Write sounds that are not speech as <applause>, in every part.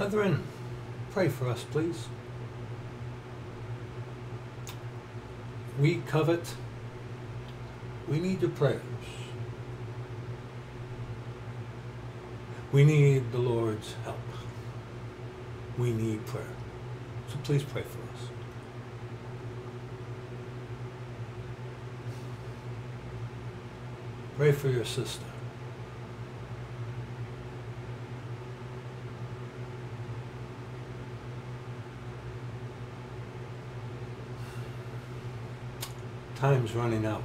Brethren, pray for us, please. We covet, we need your prayers. We need the Lord's help. We need prayer. So please pray for us. Pray for your sister. Time's running out.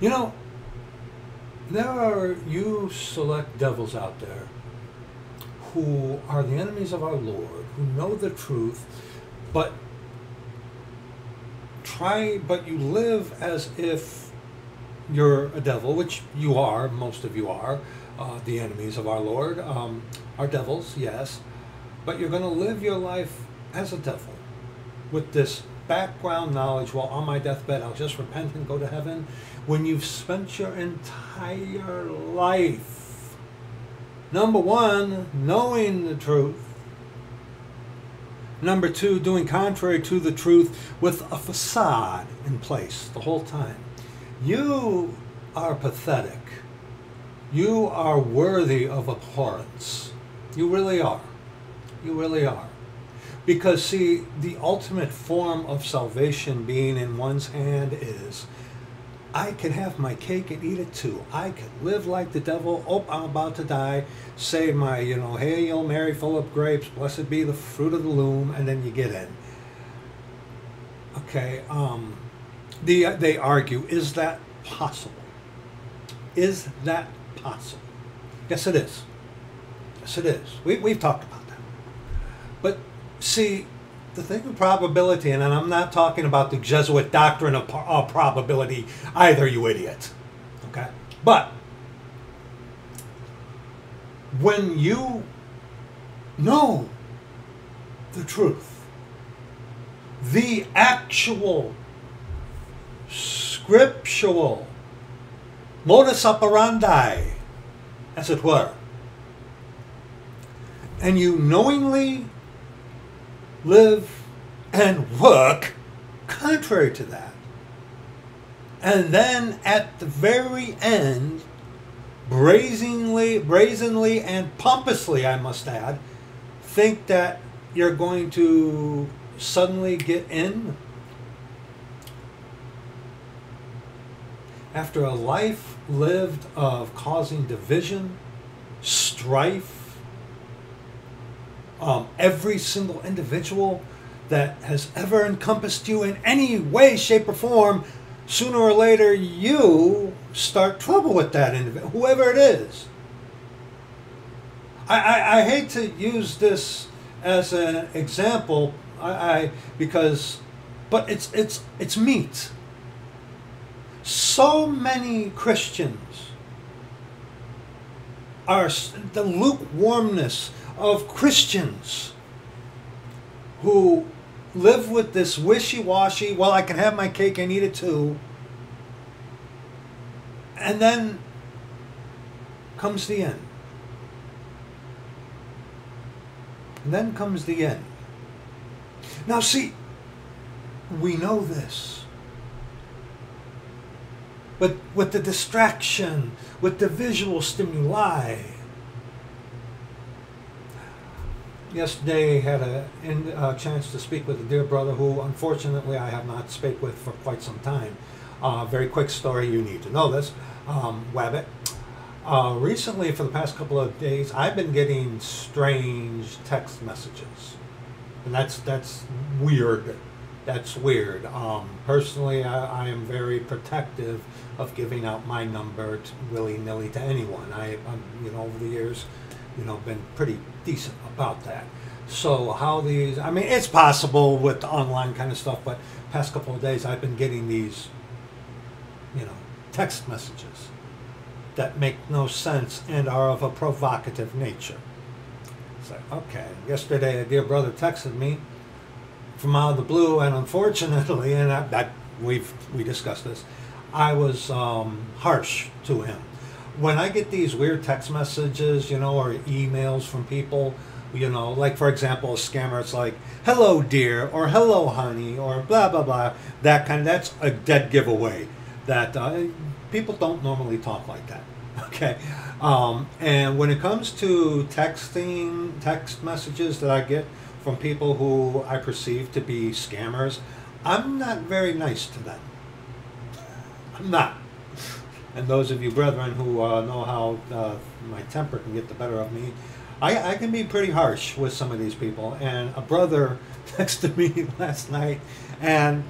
You know, there are you select devils out there who are the enemies of our Lord, who know the truth, but try, but you live as if you're a devil, which you are, most of you are, uh, the enemies of our Lord, um, are devils, yes, but you're going to live your life as a devil with this background knowledge, well, on my deathbed, I'll just repent and go to heaven, when you've spent your entire life, number one, knowing the truth, number two, doing contrary to the truth with a facade in place the whole time. You are pathetic. You are worthy of abhorrence. You really are. You really are. Because, see, the ultimate form of salvation being in one's hand is I can have my cake and eat it too. I can live like the devil. Oh, I'm about to die. Say my, you know, Hail Mary, full of grapes, blessed be the fruit of the loom, and then you get in. Okay, um, the, they argue, is that possible? Is that possible? Yes, it is. Yes, it is. We, we've talked about that. See, the thing of probability, and I'm not talking about the Jesuit doctrine of, of probability either, you idiot. Okay? But when you know the truth, the actual scriptural modus operandi, as it were, and you knowingly live and work contrary to that. And then at the very end, brazenly, brazenly and pompously, I must add, think that you're going to suddenly get in after a life lived of causing division, strife, um, every single individual that has ever encompassed you in any way, shape, or form, sooner or later you start trouble with that individual, whoever it is. I, I, I hate to use this as an example, I, I because, but it's it's it's meat. So many Christians are the lukewarmness of Christians who live with this wishy washy, well, I can have my cake and eat it too. And then comes the end. And then comes the end. Now, see, we know this. But with the distraction, with the visual stimuli, yesterday had a, in, a chance to speak with a dear brother who unfortunately I have not spoke with for quite some time. Uh, very quick story, you need to know this. Um, Wabbit. Uh, recently, for the past couple of days, I've been getting strange text messages. And that's, that's weird. That's weird. Um, personally, I, I am very protective of giving out my number willy-nilly to anyone. I, I'm, you know, over the years, you know, been pretty decent about that. So how these, I mean, it's possible with the online kind of stuff, but past couple of days I've been getting these, you know, text messages that make no sense and are of a provocative nature. It's like, okay, yesterday a dear brother texted me from out of the blue, and unfortunately, and I, we've we discussed this, I was um, harsh to him. When I get these weird text messages, you know, or emails from people, you know, like for example, a scammer, it's like, hello, dear, or hello, honey, or blah, blah, blah. That kind of, that's a dead giveaway that uh, people don't normally talk like that. <laughs> Okay. Um, and when it comes to texting, text messages that I get from people who I perceive to be scammers, I'm not very nice to them. I'm not. And those of you brethren who uh, know how uh, my temper can get the better of me, I, I can be pretty harsh with some of these people. And a brother <laughs> texted me last night, and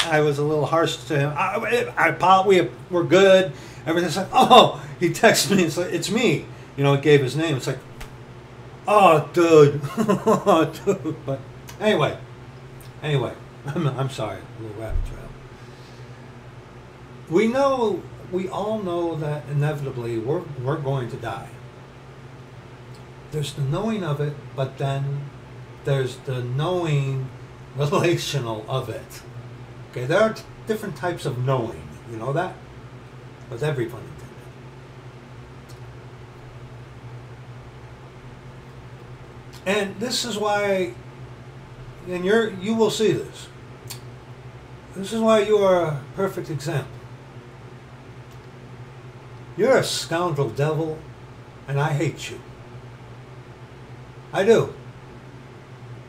I was a little harsh to him. I, I, I we we're good. Everything's like, oh, he texted me. It's like it's me. You know, it gave his name. It's like, oh, dude, <laughs> oh, dude. But anyway, anyway, <laughs> I'm, I'm sorry, little rabbit trail. We know, we all know that inevitably we're we're going to die. There's the knowing of it, but then there's the knowing <laughs> relational of it. Okay, there are different types of knowing. You know that? With every pun intended. And this is why, and you're you will see this. This is why you are a perfect example. You're a scoundrel devil, and I hate you. I do.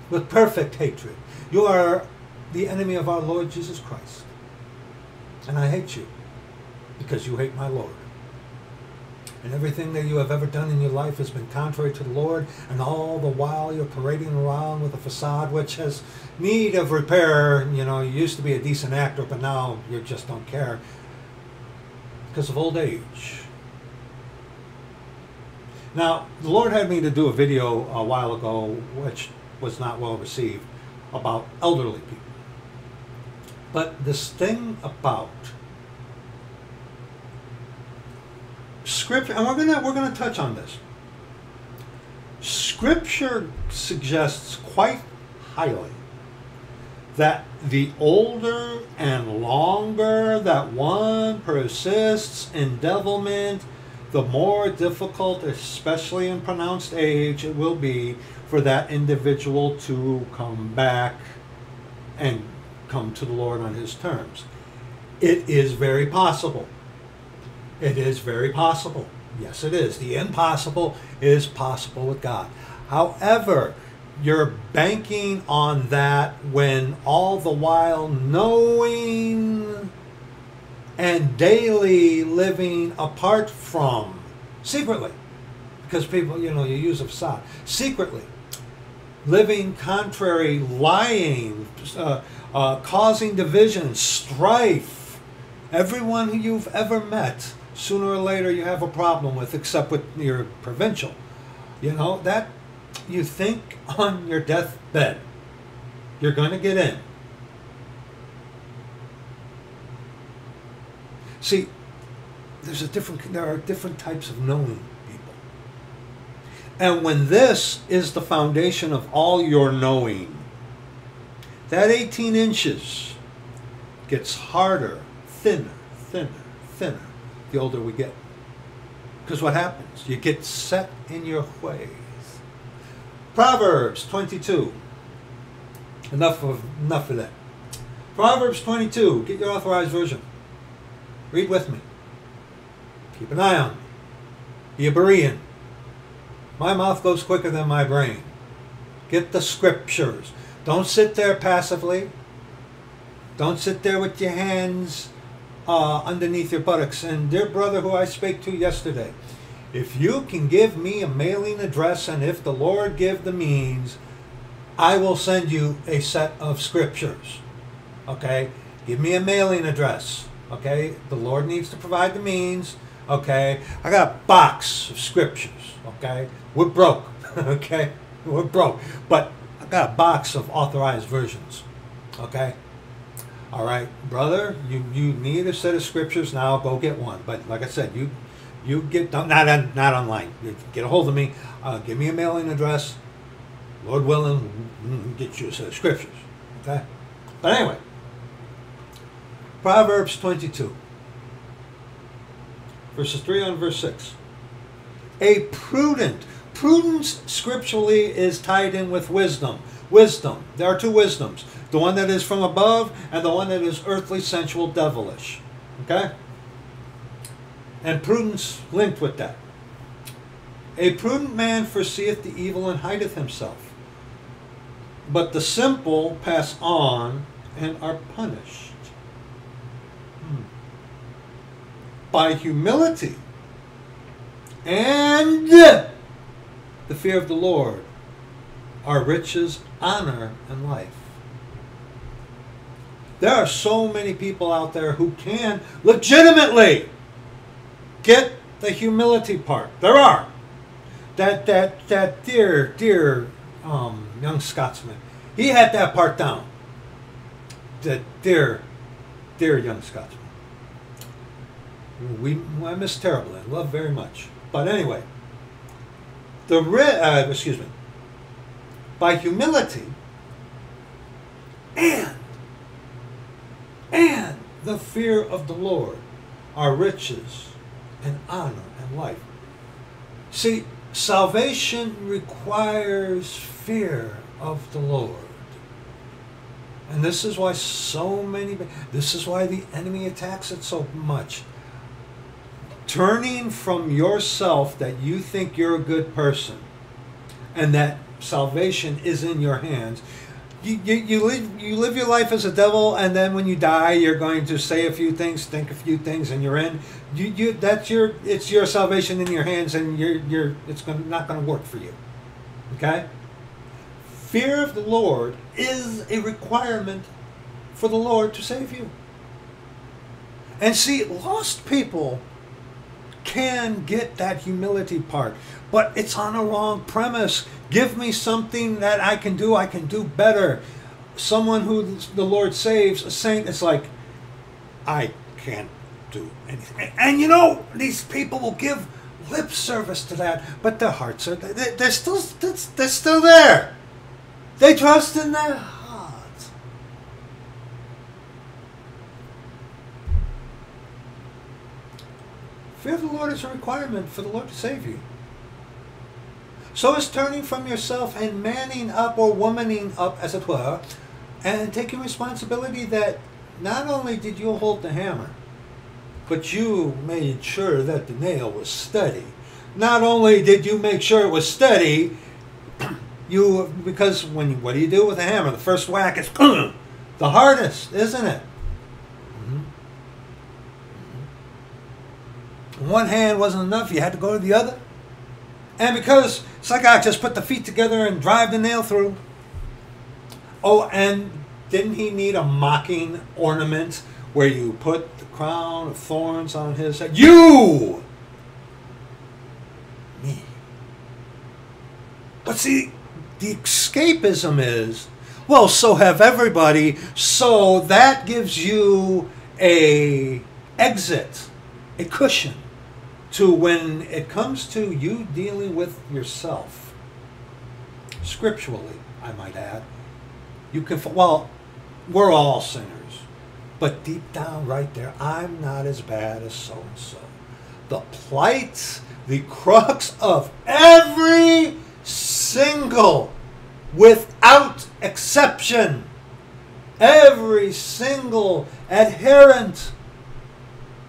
With perfect hatred. You are the enemy of our Lord Jesus Christ. And I hate you because you hate my Lord. And everything that you have ever done in your life has been contrary to the Lord, and all the while you're parading around with a facade which has need of repair. You know, you used to be a decent actor, but now you just don't care because of old age. Now, the Lord had me to do a video a while ago, which was not well received, about elderly people. But this thing about scripture, and we're gonna we're gonna touch on this. Scripture suggests quite highly that the older and longer that one persists in devilment, the more difficult, especially in pronounced age, it will be for that individual to come back and come to the Lord on his terms. It is very possible. It is very possible. Yes, it is. The impossible is possible with God. However, you're banking on that when all the while knowing and daily living apart from, secretly, because people, you know, you use a facade, secretly, living contrary, lying, uh, uh, causing division, strife. Everyone you've ever met, sooner or later you have a problem with, except with your provincial. You know, that you think on your deathbed, you're going to get in. See, there's a different, there are different types of knowing people. And when this is the foundation of all your knowing, that 18 inches gets harder, thinner, thinner, thinner the older we get. Because what happens? You get set in your ways. Proverbs 22. Enough of enough of that. Proverbs 22. Get your authorized version. Read with me. Keep an eye on me. Be a Berean. My mouth goes quicker than my brain. Get the scriptures. Don't sit there passively. Don't sit there with your hands uh, underneath your buttocks. And dear brother who I spake to yesterday, if you can give me a mailing address and if the Lord give the means, I will send you a set of scriptures. Okay? Give me a mailing address. Okay? The Lord needs to provide the means. Okay? I got a box of scriptures. Okay? We're broke. <laughs> okay? We're broke. But I got a box of authorized versions. Okay? All right, brother, you, you need a set of scriptures now, go get one. But like I said, you you get not not, online. Get a hold of me, uh, give me a mailing address. Lord willing, get you of scriptures. Okay? But anyway, Proverbs 22. verses 3 on verse 6. A prudent. Prudence scripturally is tied in with wisdom. Wisdom. There are two wisdoms the one that is from above and the one that is earthly, sensual, devilish. Okay? And prudence linked with that. A prudent man foreseeth the evil and hideth himself. But the simple pass on and are punished. Hmm. By humility and the fear of the Lord are riches, honor, and life. There are so many people out there who can legitimately get the humility part. There are. That that that dear dear um, young Scotsman, he had that part down. That dear dear young Scotsman. We I miss terribly. I love very much. But anyway, the uh, excuse me. By humility and and the fear of the Lord are riches and honor and life. See, salvation requires fear of the Lord. And this is why so many, this is why the enemy attacks it so much. Turning from yourself that you think you're a good person and that salvation is in your hands you, you, you live you live your life as a devil and then when you die you're going to say a few things think a few things and you're in. You, you that's your it's your salvation in your hands and you're you're it's going not going to work for you. Okay? Fear of the lord is a requirement for the lord to save you. And see lost people can get that humility part, but it's on a wrong premise. Give me something that I can do, I can do better. Someone who the Lord saves, a saint, is like, I can't do anything. And you know, these people will give lip service to that, but their hearts are, they're still, they're still there. They trust in their heart. Fear of the Lord is a requirement for the Lord to save you. So is turning from yourself and manning up or womaning up, as it were, and taking responsibility that not only did you hold the hammer, but you made sure that the nail was steady. Not only did you make sure it was steady, <clears throat> you because when what do you do with a hammer? The first whack is <clears throat> the hardest, isn't it? Mm-hmm. Mm-hmm. one hand wasn't enough, you had to go to the other. And because Sagak just put the feet together and drive the nail through. Oh, and didn't he need a mocking ornament where you put the crown of thorns on his head? You! Me. But see, the escapism is, well, so have everybody, so that gives you a exit, a cushion to when it comes to you dealing with yourself, scripturally, I might add, you can, well, we're all sinners, but deep down right there, I'm not as bad as so and so. The plight, the crux of every single, without exception, every single adherent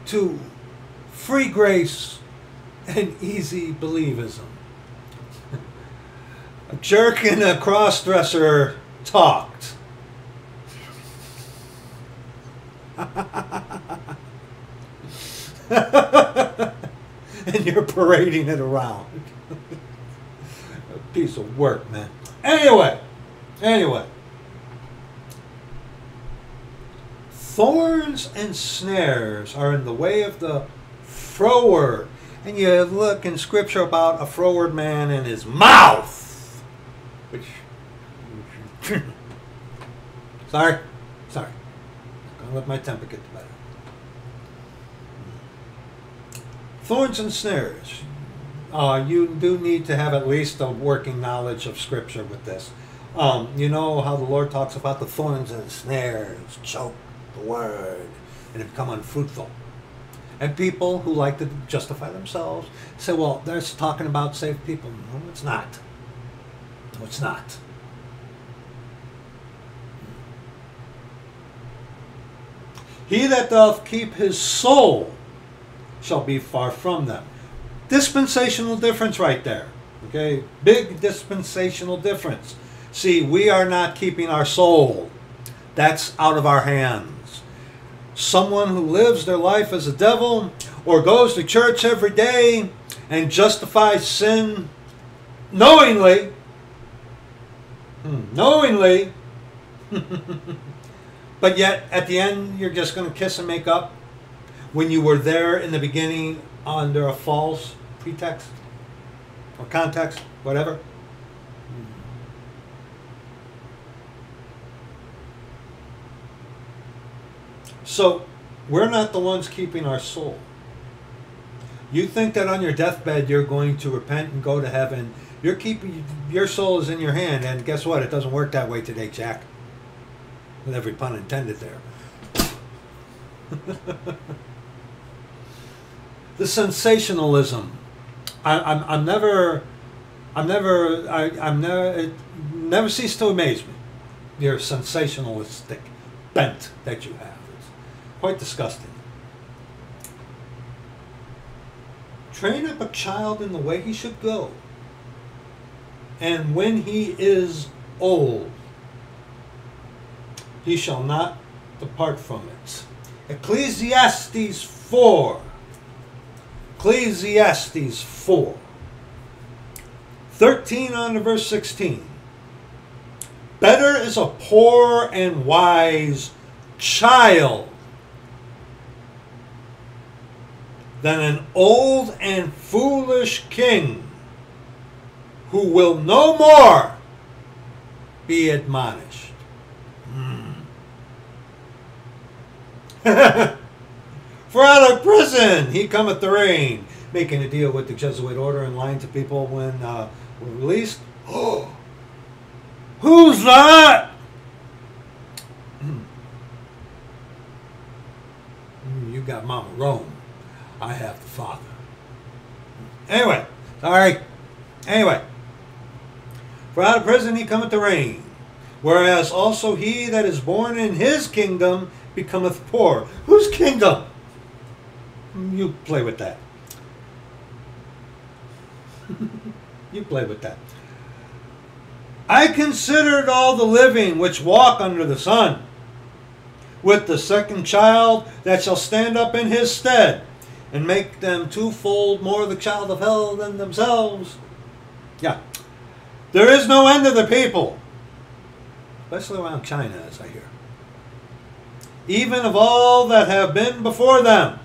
to free grace, and easy believism. a jerk and a cross-dresser talked. <laughs> and you're parading it around. a piece of work, man. Anyway, anyway. Thorns and snares are in the way of the froward. And you look in scripture about a froward man and his mouth. Which. <laughs> sorry. Sorry. Gonna let my temper get better. Thorns and snares. Uh, you do need to have at least a working knowledge of scripture with this. Um, you know how the Lord talks about the thorns and snares choke the word and become unfruitful. And people who like to justify themselves say, well, that's talking about saved people. No, it's not. No, it's not. He that doth keep his soul shall be far from them. Dispensational difference right there. Okay? Big dispensational difference. See, we are not keeping our soul. That's out of our hands. Someone who lives their life as a devil or goes to church every day and justifies sin knowingly, hmm, knowingly, <laughs> but yet at the end you're just going to kiss and make up when you were there in the beginning under a false pretext or context, whatever. So we're not the ones keeping our soul. You think that on your deathbed you're going to repent and go to heaven. You're keeping your soul is in your hand, and guess what? It doesn't work that way today, Jack. With every pun intended there. <laughs> the sensationalism. I, I'm, I'm never, I'm never, I, I'm never, it never cease to amaze me. Your sensationalistic bent that you have. Quite disgusting. Train up a child in the way he should go. And when he is old, he shall not depart from it. Ecclesiastes 4. Ecclesiastes 4. 13 on to verse 16. Better is a poor and wise child than an old and foolish king who will no more be admonished. Hmm. <laughs> For out of prison he cometh to reign. Making a deal with the Jesuit order and lying to people when uh, released. Oh, who's that? Hmm. Hmm, you got Mama Rome. I have the Father. Anyway, sorry. Anyway, for out of prison he cometh to reign. Whereas also he that is born in his kingdom becometh poor. Whose kingdom? You play with that. <laughs> you play with that. I considered all the living which walk under the sun, with the second child that shall stand up in his stead, and make them twofold more the child of hell than themselves. Yeah. There is no end to the people, especially around China, as I hear even of all that have been before them.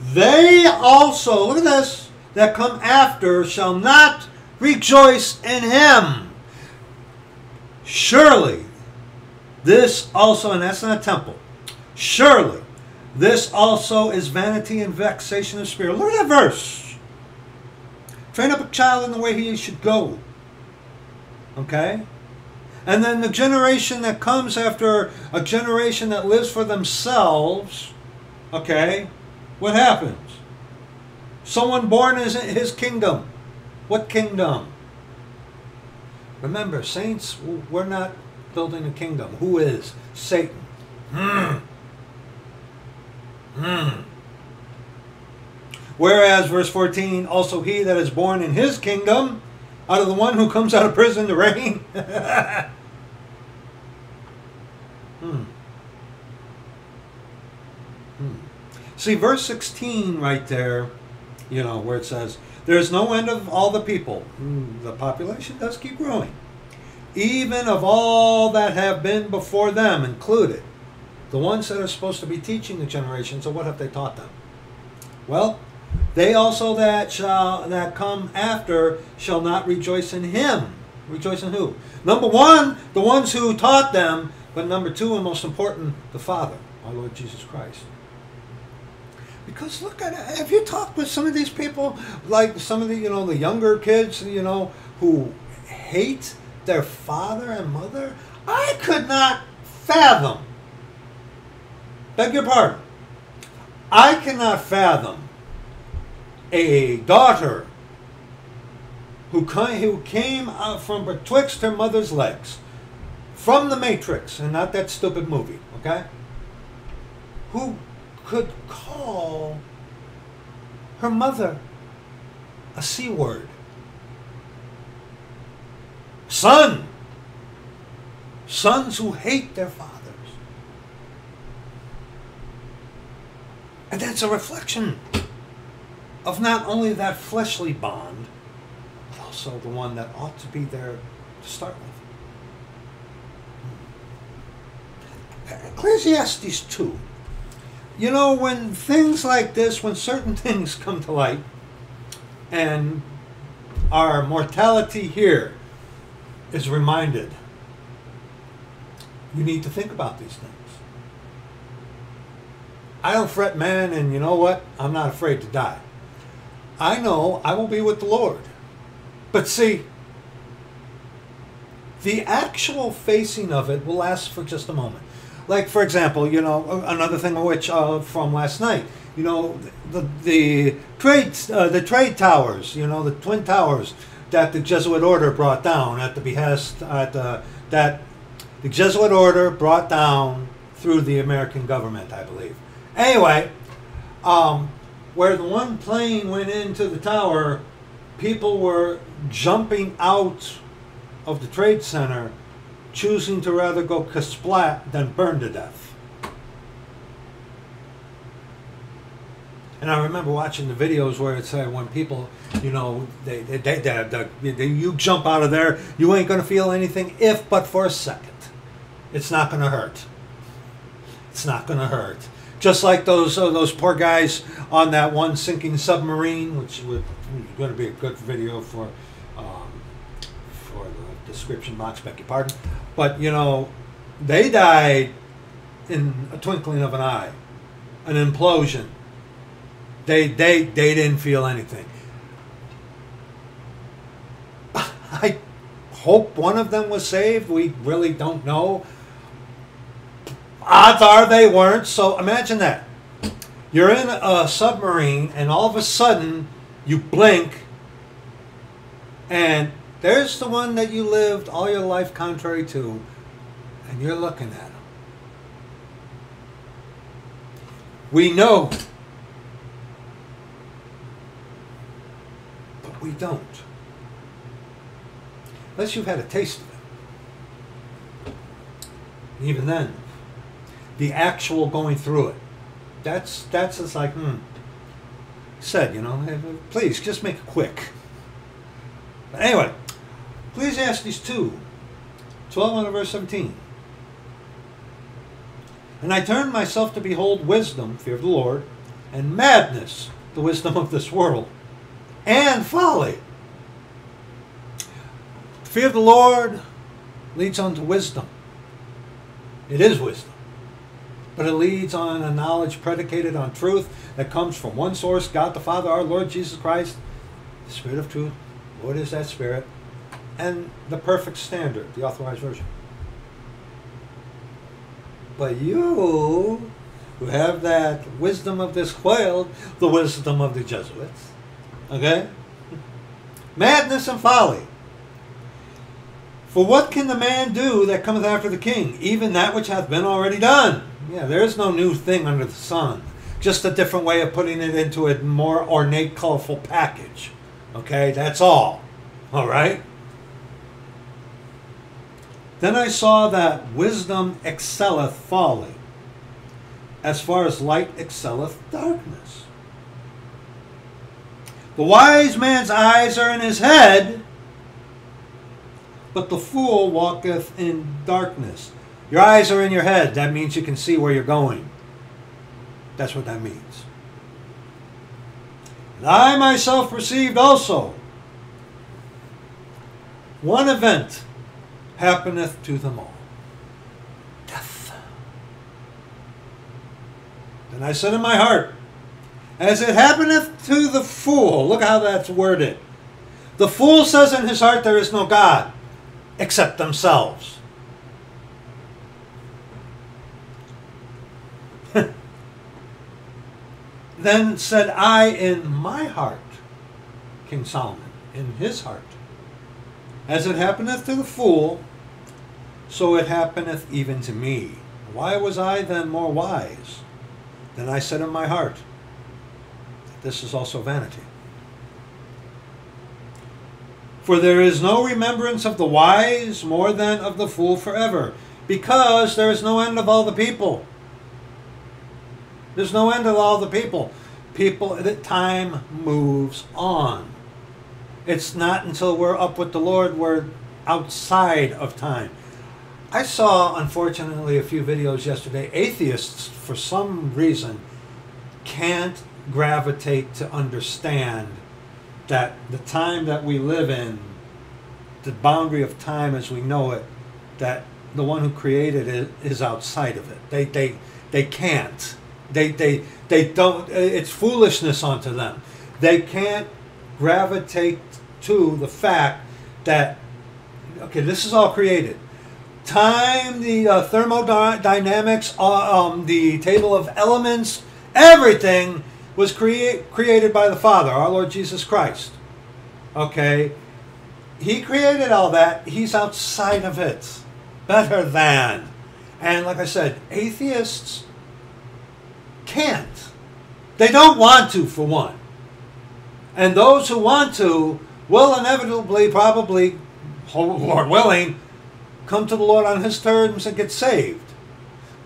They also, look at this, that come after shall not rejoice in him. Surely, this also, and that's not a temple, surely, this also is vanity and vexation of spirit. Look at that verse. Train up a child in the way he should go. Okay? And then the generation that comes after a generation that lives for themselves, okay, what happens? Someone born in his kingdom. What kingdom? Remember, saints, we're not building a kingdom. Who is? Satan. Hmm. Hmm. Whereas, verse 14, also he that is born in his kingdom out of the one who comes out of prison to reign? <laughs> hmm. Hmm. See, verse 16 right there, you know, where it says, There's no end of all the people. Hmm, the population does keep growing. Even of all that have been before them included. The ones that are supposed to be teaching the generation, so what have they taught them? Well, they also that shall that come after shall not rejoice in him. Rejoice in who? Number one, the ones who taught them, but number two, and most important, the Father, our Lord Jesus Christ. Because look at it. Have you talked with some of these people, like some of the you know the younger kids, you know, who hate their father and mother? I could not fathom. Beg your pardon. I cannot fathom a daughter who came, out from betwixt her mother's legs, from the Matrix, and not that stupid movie, okay? Who could call her mother a C word. Son! Sons who hate their fathers. And that's a reflection of not only that fleshly bond, but also the one that ought to be there to start with. Ecclesiastes 2. You know, when things like this, when certain things come to light, and our mortality here is reminded, you need to think about these things. I don't fret, man, and you know what? I'm not afraid to die. I know I will be with the Lord. But see, the actual facing of it will last for just a moment. Like, for example, you know, another thing which uh, from last night, you know, the the trade uh, the trade towers, you know, the twin towers that the Jesuit order brought down at the behest at the, that the Jesuit order brought down through the American government, I believe. Anyway, um, where the one plane went into the tower, people were jumping out of the trade center, choosing to rather go kasplat than burn to death. And I remember watching the videos where it said when people, you know, they, they, they, they, they you jump out of there, you ain't going to feel anything if but for a second. It's not going to hurt. It's not going to hurt. Just like those uh, those poor guys on that one sinking submarine, which would going to be a good video for um, for the description box. Beg your pardon, but you know, they died in a twinkling of an eye, an implosion they they they didn't feel anything. <laughs> I hope one of them was saved. We really don't know. Odds are they weren't. So imagine that. You're in a submarine and all of a sudden you blink and there's the one that you lived all your life contrary to and you're looking at him. We know but we don't. Unless you've had a taste of it. Even then, the actual going through it, that's that's just like, hmm. Said, you know, please just make it quick. But anyway, Ecclesiastes 2, 12 and verse 17. And I turned myself to behold wisdom, fear of the Lord, and madness, the wisdom of this world and folly. Fear of the Lord leads unto wisdom. It is wisdom. But it leads on a knowledge predicated on truth that comes from one source, God the Father, our Lord Jesus Christ, the Spirit of truth. What is that Spirit? And the perfect standard, the authorized version. But you who have that wisdom of this world, the wisdom of the Jesuits, Okay? Madness and folly. For what can the man do that cometh after the king? Even that which hath been already done. Yeah, there is no new thing under the sun. Just a different way of putting it into a more ornate, colorful package. Okay, that's all. All right? Then I saw that wisdom excelleth folly, as far as light excelleth darkness. The wise man's eyes are in his head, but the fool walketh in darkness. Your eyes are in your head. That means you can see where you're going. That's what that means. And I myself perceived also one event happeneth to them all death. Then I said in my heart, as it happeneth to the fool. Look how that's worded. The fool says in his heart, There is no God except themselves. Then said I in my heart, King Solomon, in his heart, As it happeneth to the fool, so it happeneth even to me. Why was I then more wise? Then I said in my heart, This is also vanity. For there is no remembrance of the wise more than of the fool forever, because there is no end of all the people. There's no end of all the people. People, time moves on. It's not until we're up with the Lord we're outside of time. I saw, unfortunately, a few videos yesterday. Atheists, for some reason, can't gravitate to understand that the time that we live in, the boundary of time as we know it, that the one who created it is outside of it. They they they can't. They they they don't. It's foolishness unto them. They can't gravitate to the fact that okay, this is all created. Time, the uh, thermodynamics, uh, um, the table of elements, everything was create, created by the Father, our Lord Jesus Christ. Okay? He created all that. He's outside of it. Better than. And like I said, atheists can't. They don't want to, for one. And those who want to will inevitably, probably, Lord <laughs> willing, come to the Lord on His terms and get saved.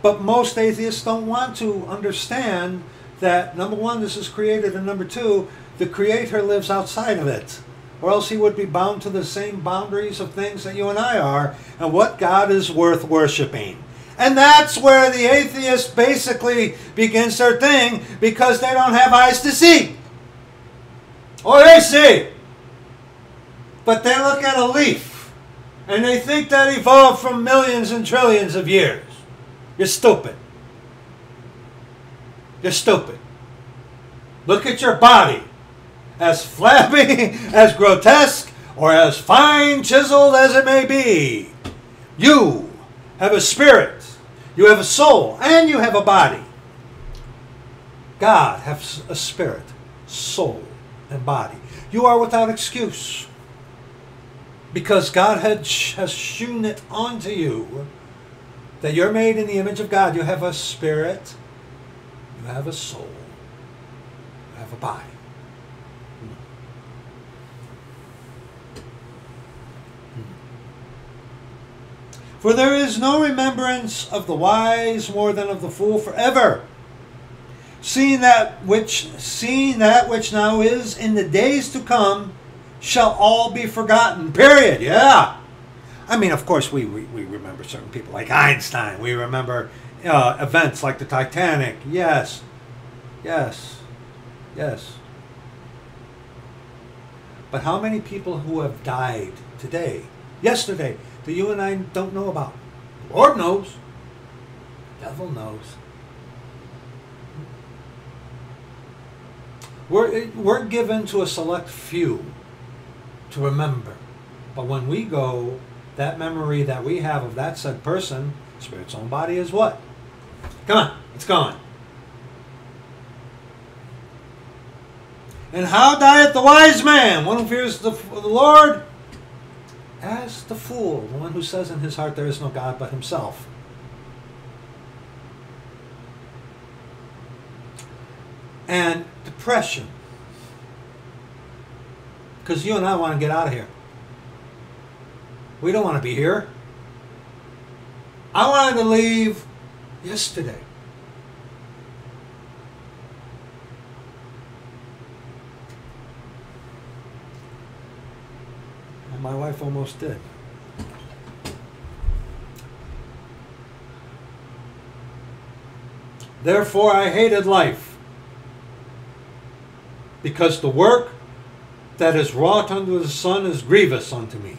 But most atheists don't want to understand that, number one, this is created, and number two, the Creator lives outside of it. Or else he would be bound to the same boundaries of things that you and I are, and what God is worth worshiping. And that's where the atheist basically begins their thing because they don't have eyes to see. Or they see. But they look at a leaf and they think that evolved from millions and trillions of years. You're stupid. You're stupid. Look at your body. As flabby, <laughs> as grotesque, or as fine chiseled as it may be. You have a spirit, you have a soul, and you have a body. God has a spirit, soul, and body. You are without excuse because God had, has shewn it onto you that you're made in the image of God. You have a spirit, you have a soul, you have a body. For there is no remembrance of the wise more than of the fool forever. Seeing that which seeing that which now is in the days to come shall all be forgotten. Period. Yeah. I mean, of course, we, we, we remember certain people like Einstein. We remember uh, events like the Titanic. Yes. Yes. Yes. But how many people who have died today, yesterday, that you and I don't know about? Lord knows. Devil knows. We're, we're given to a select few to remember. But when we go, that memory that we have of that said person, spirit's own body is what? Come on, it's gone. And how dieth the wise man? One who fears the, the Lord? As the fool, the one who says in his heart there is no God but himself. And depression because you and I want to get out of here. We don't want to be here. I wanted to leave yesterday. My wife almost did. Therefore, I hated life because the work that is wrought under the sun is grievous unto me.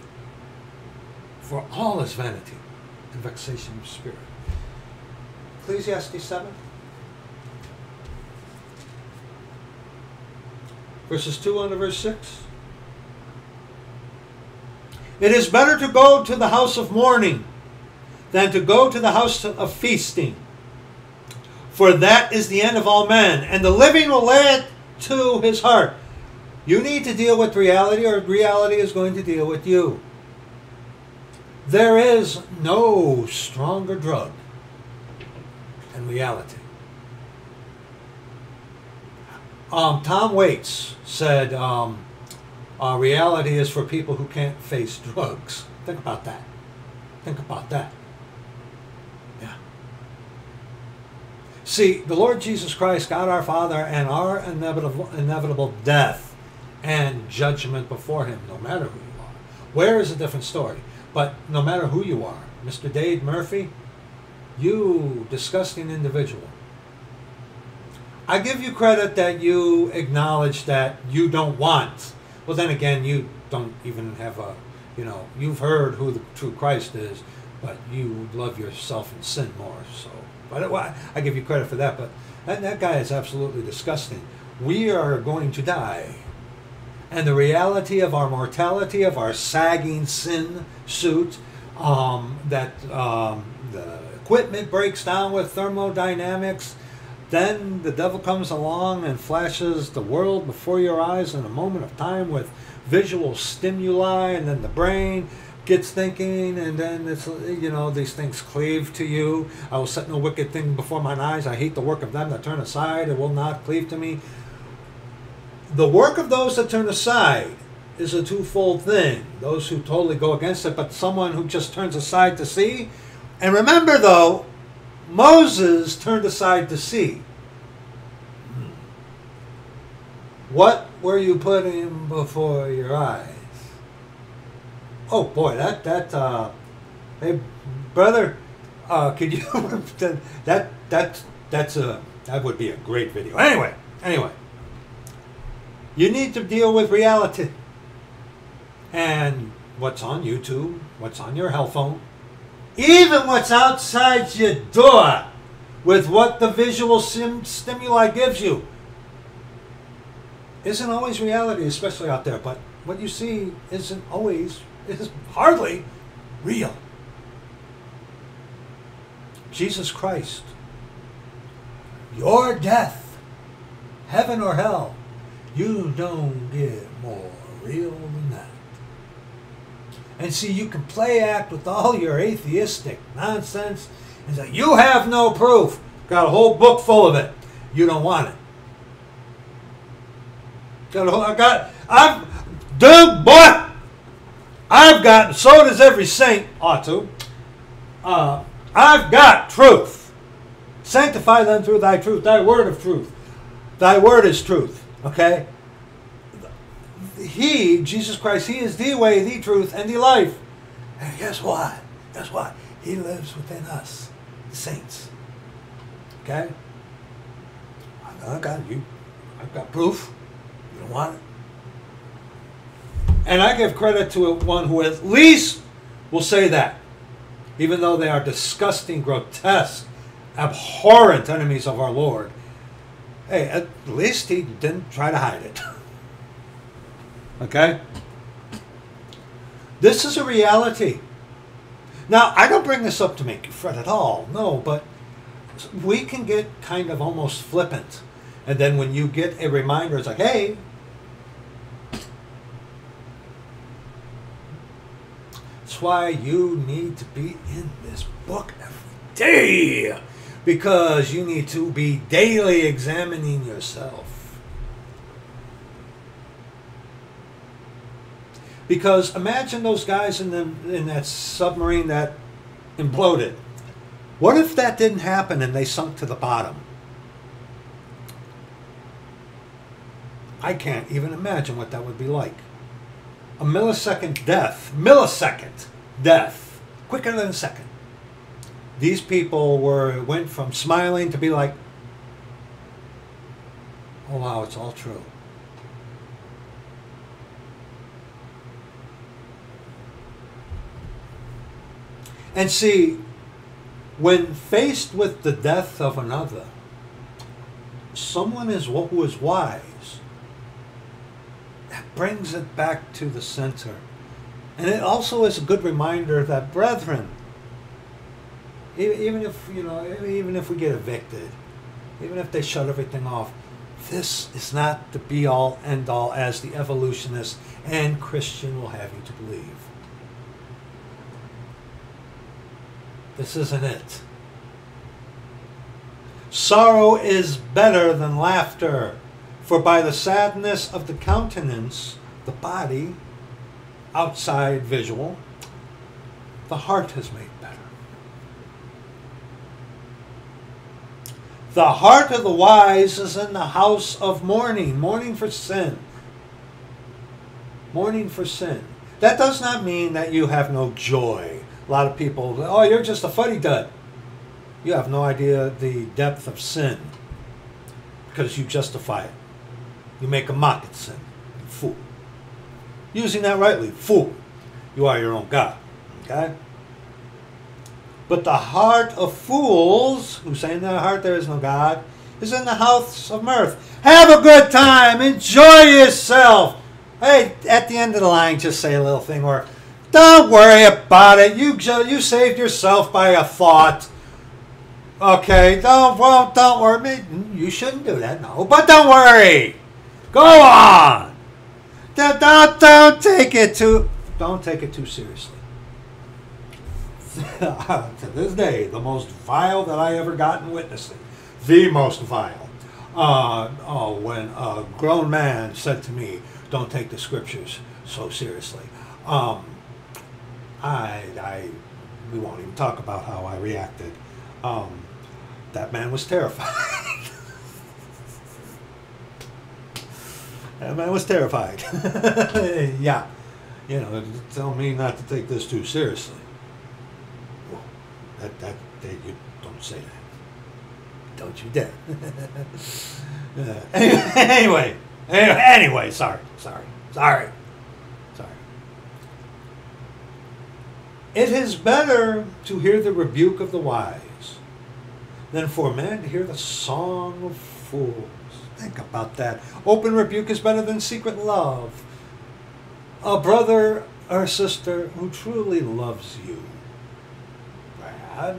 For all is vanity and vexation of spirit. Ecclesiastes 7. Verses 2 on verse 6. It is better to go to the house of mourning than to go to the house of feasting. For that is the end of all men, and the living will lay it to his heart. You need to deal with reality, or reality is going to deal with you. There is no stronger drug than reality. Um, Tom Waits said, um, uh, reality is for people who can't face drugs. Think about that. Think about that. Yeah. See, the Lord Jesus Christ, God our Father, and our inevitable, inevitable death and judgment before Him, no matter who you are. Where is a different story? But no matter who you are, Mr. Dade Murphy, you disgusting individual. I give you credit that you acknowledge that you don't want. Well, then again, you don't even have a, you know, you've heard who the true Christ is, but you love yourself and sin more. So, but I, I give you credit for that. But that, that guy is absolutely disgusting. We are going to die. And the reality of our mortality, of our sagging sin suit, um, that um, the equipment breaks down with thermodynamics, then the devil comes along and flashes the world before your eyes in a moment of time with visual stimuli, and then the brain gets thinking, and then it's you know these things cleave to you. I will set no wicked thing before mine eyes. I hate the work of them that turn aside; it will not cleave to me. The work of those that turn aside is a twofold thing. Those who totally go against it, but someone who just turns aside to see. And remember, though, Moses turned aside to see. What were you putting before your eyes? Oh boy, that that uh, hey brother, uh, could you <laughs> that that that's a that would be a great video. Anyway, anyway, you need to deal with reality and what's on YouTube, what's on your cell phone, even what's outside your door with what the visual stimuli gives you isn't always reality, especially out there. But what you see isn't always, is hardly real. Jesus Christ, your death, heaven or hell, you don't get more real than that. And see, you can play act with all your atheistic nonsense and say, you have no proof. Got a whole book full of it. You don't want it. Got a whole, I got, I've, dude, boy, I've got, so does every saint, ought to. Uh, I've got truth. Sanctify them through thy truth, thy word of truth. Thy word is truth. Okay? He, Jesus Christ, He is the way, the truth, and the life. And guess what? Guess what? He lives within us, the saints. Okay? I got you. I've got proof. You don't want it. And I give credit to one who at least will say that, even though they are disgusting, grotesque, abhorrent enemies of our Lord. Hey, at least he didn't try to hide it. <laughs> Okay? This is a reality. Now, I don't bring this up to make you fret at all, no, but we can get kind of almost flippant. And then when you get a reminder, it's like, hey, that's why you need to be in this book every day. Because you need to be daily examining yourself. Because imagine those guys in the in that submarine that imploded. What if that didn't happen and they sunk to the bottom? I can't even imagine what that would be like. A millisecond death, millisecond death, quicker than a second. These people were went from smiling to be like, "Oh wow, it's all true." And see, when faced with the death of another, someone is who is wise. That brings it back to the center. And it also is a good reminder that, brethren, even if you know, even if we get evicted, even if they shut everything off, this is not the be all end all as the evolutionist and Christian will have you to believe. This isn't it. Sorrow is better than laughter, for by the sadness of the countenance, the body, outside visual, the heart is made better. The heart of the wise is in the house of mourning, mourning for sin. Mourning for sin. That does not mean that you have no joy. A lot of people, oh, you're just a fuddy dud. You have no idea the depth of sin because you justify it. You make a mock at sin. You fool. Using that rightly, fool. You are your own God. Okay? But the heart of fools, who say in their heart there is no God, is in the house of mirth. Have a good time. Enjoy yourself. Hey, at the end of the line, just say a little thing or, don't worry about it. You you saved yourself by a thought. Okay, don't well, don't worry. You shouldn't do that, no. But don't worry. Go on. Don't, don't, take it too don't take it too seriously. <laughs> to this day, the most vile that I ever gotten witnessing, the most vile. Uh, oh, when a grown man said to me, "Don't take the scriptures so seriously," um, I, I, we won't even talk about how I reacted. Um, that man was terrified. <laughs> that man was terrified. <laughs> yeah, you know, tell me not to take this too seriously. That, that, that you don't say that. Don't you dare. <laughs> uh, anyway, anyway, anyway, sorry, sorry, sorry. It is better to hear the rebuke of the wise than for a man to hear the song of fools. Think about that. Open rebuke is better than secret love. A brother or sister who truly loves you Brad.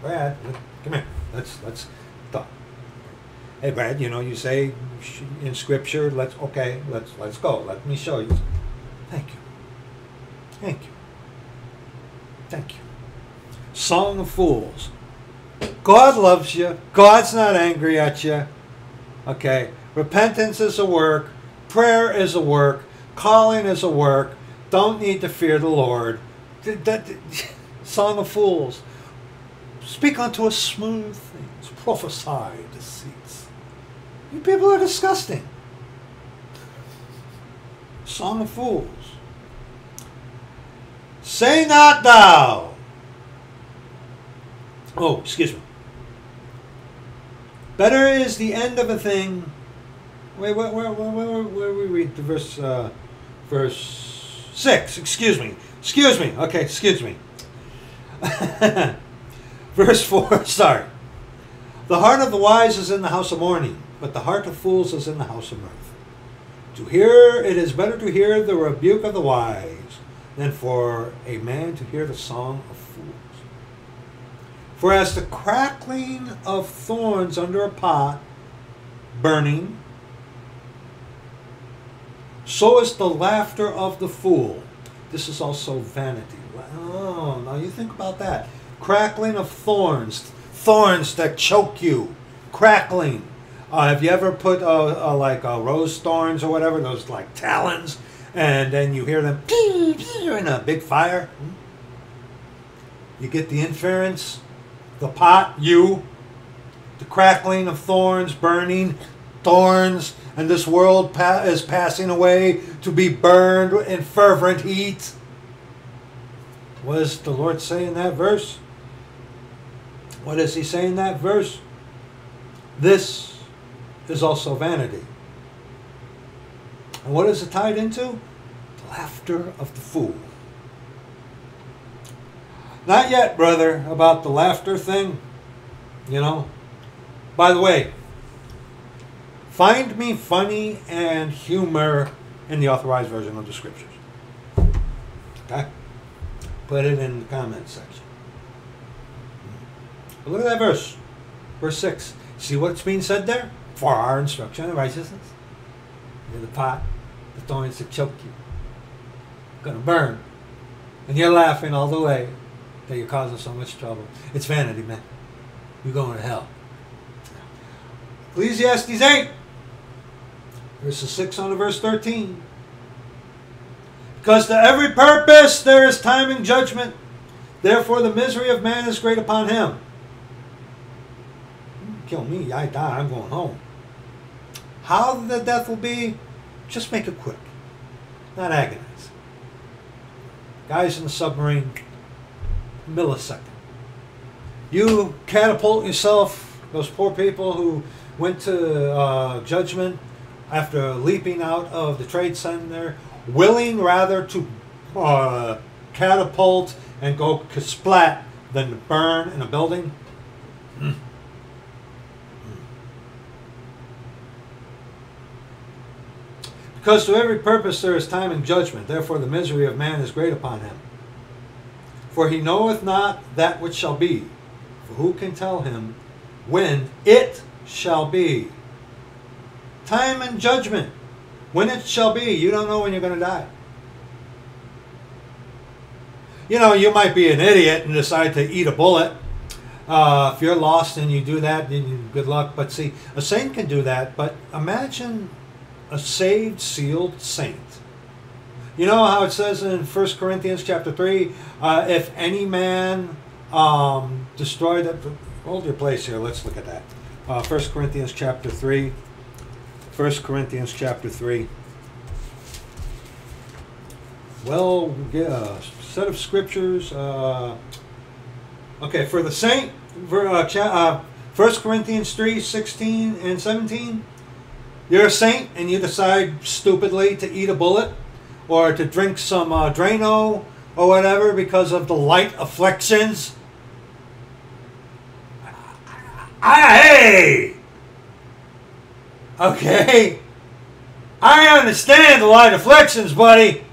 Brad, come here. Let's let's talk. Hey, Brad. You know you say in Scripture. Let's okay. Let's let's go. Let me show you. Thank you. Thank you. Thank you. Song of Fools. God loves you. God's not angry at you. Okay. Repentance is a work. Prayer is a work. Calling is a work. Don't need to fear the Lord. That, <laughs> Song of Fools. Speak unto us smooth things. Prophesy deceits. You people are disgusting. Song of Fools. Say not thou. Oh, excuse me. Better is the end of a thing. Wait, where, where, where, where, we read the verse? Uh, verse six. Excuse me. Excuse me. Okay, excuse me. <laughs> Verse 4, <laughs> sorry. The heart of the wise is in the house of mourning, but the heart of fools is in the house of mirth. To hear, it is better to hear the rebuke of the wise than for a man to hear the song of fools. For as the crackling of thorns under a pot, burning, so is the laughter of the fool. This is also vanity. Oh, now you think about that. Crackling of thorns, thorns that choke you, crackling. Uh, have you ever put uh, uh, like uh, rose thorns or whatever, those like talons, and then you hear them in a big fire? You get the inference, the pot, you, the crackling of thorns, burning, thorns, and this world pa- is passing away to be burned in fervent heat. What does the Lord say in that verse? What does he say in that verse? This is also vanity. And what is it tied into? Laughter of the fool. Not yet, brother, about the laughter thing. You know. By the way, find me funny and humor in the authorized version of the scriptures. Okay? Put it in the comment section. But look at that verse. Verse 6. See what's being said there? For our instruction in righteousness. You're the pot, the thorns that choke you. Gonna burn. And you're laughing all the way that you're causing so much trouble. It's vanity, man. You're going to hell. Ecclesiastes 8, verses 6 on to verse 13. Because to every purpose there is time and judgment. Therefore the misery of man is great upon him. Kill me, I die, I'm going home. How the death will be, just make it quick. Not agonize. Guys in the submarine, millisecond. You catapult yourself, those poor people who went to uh, judgment after leaping out of the trade center, willing rather to uh, catapult and go splat than to burn in a building. Because to every purpose there is time and judgment, therefore the misery of man is great upon him. For he knoweth not that which shall be. For who can tell him when it shall be? Time and judgment. When it shall be. You don't know when you're going to die. You know, you might be an idiot and decide to eat a bullet. Uh, if you're lost and you do that, then good luck. But see, a saint can do that. But imagine a saved, sealed saint. You know how it says in 1 Corinthians chapter 3, uh, if any man um, destroyed it, hold your place here, let's look at that. Uh, 1 Corinthians chapter 3. 1 Corinthians chapter 3. Well, yeah, set of scriptures. Uh, okay, for the saint, for, uh, uh, 1 Corinthians 3 16 and 17. You're a saint and you decide stupidly to eat a bullet or to drink some uh, Drano or whatever because of the light afflictions. I, hey! Okay? I understand the light afflictions, buddy.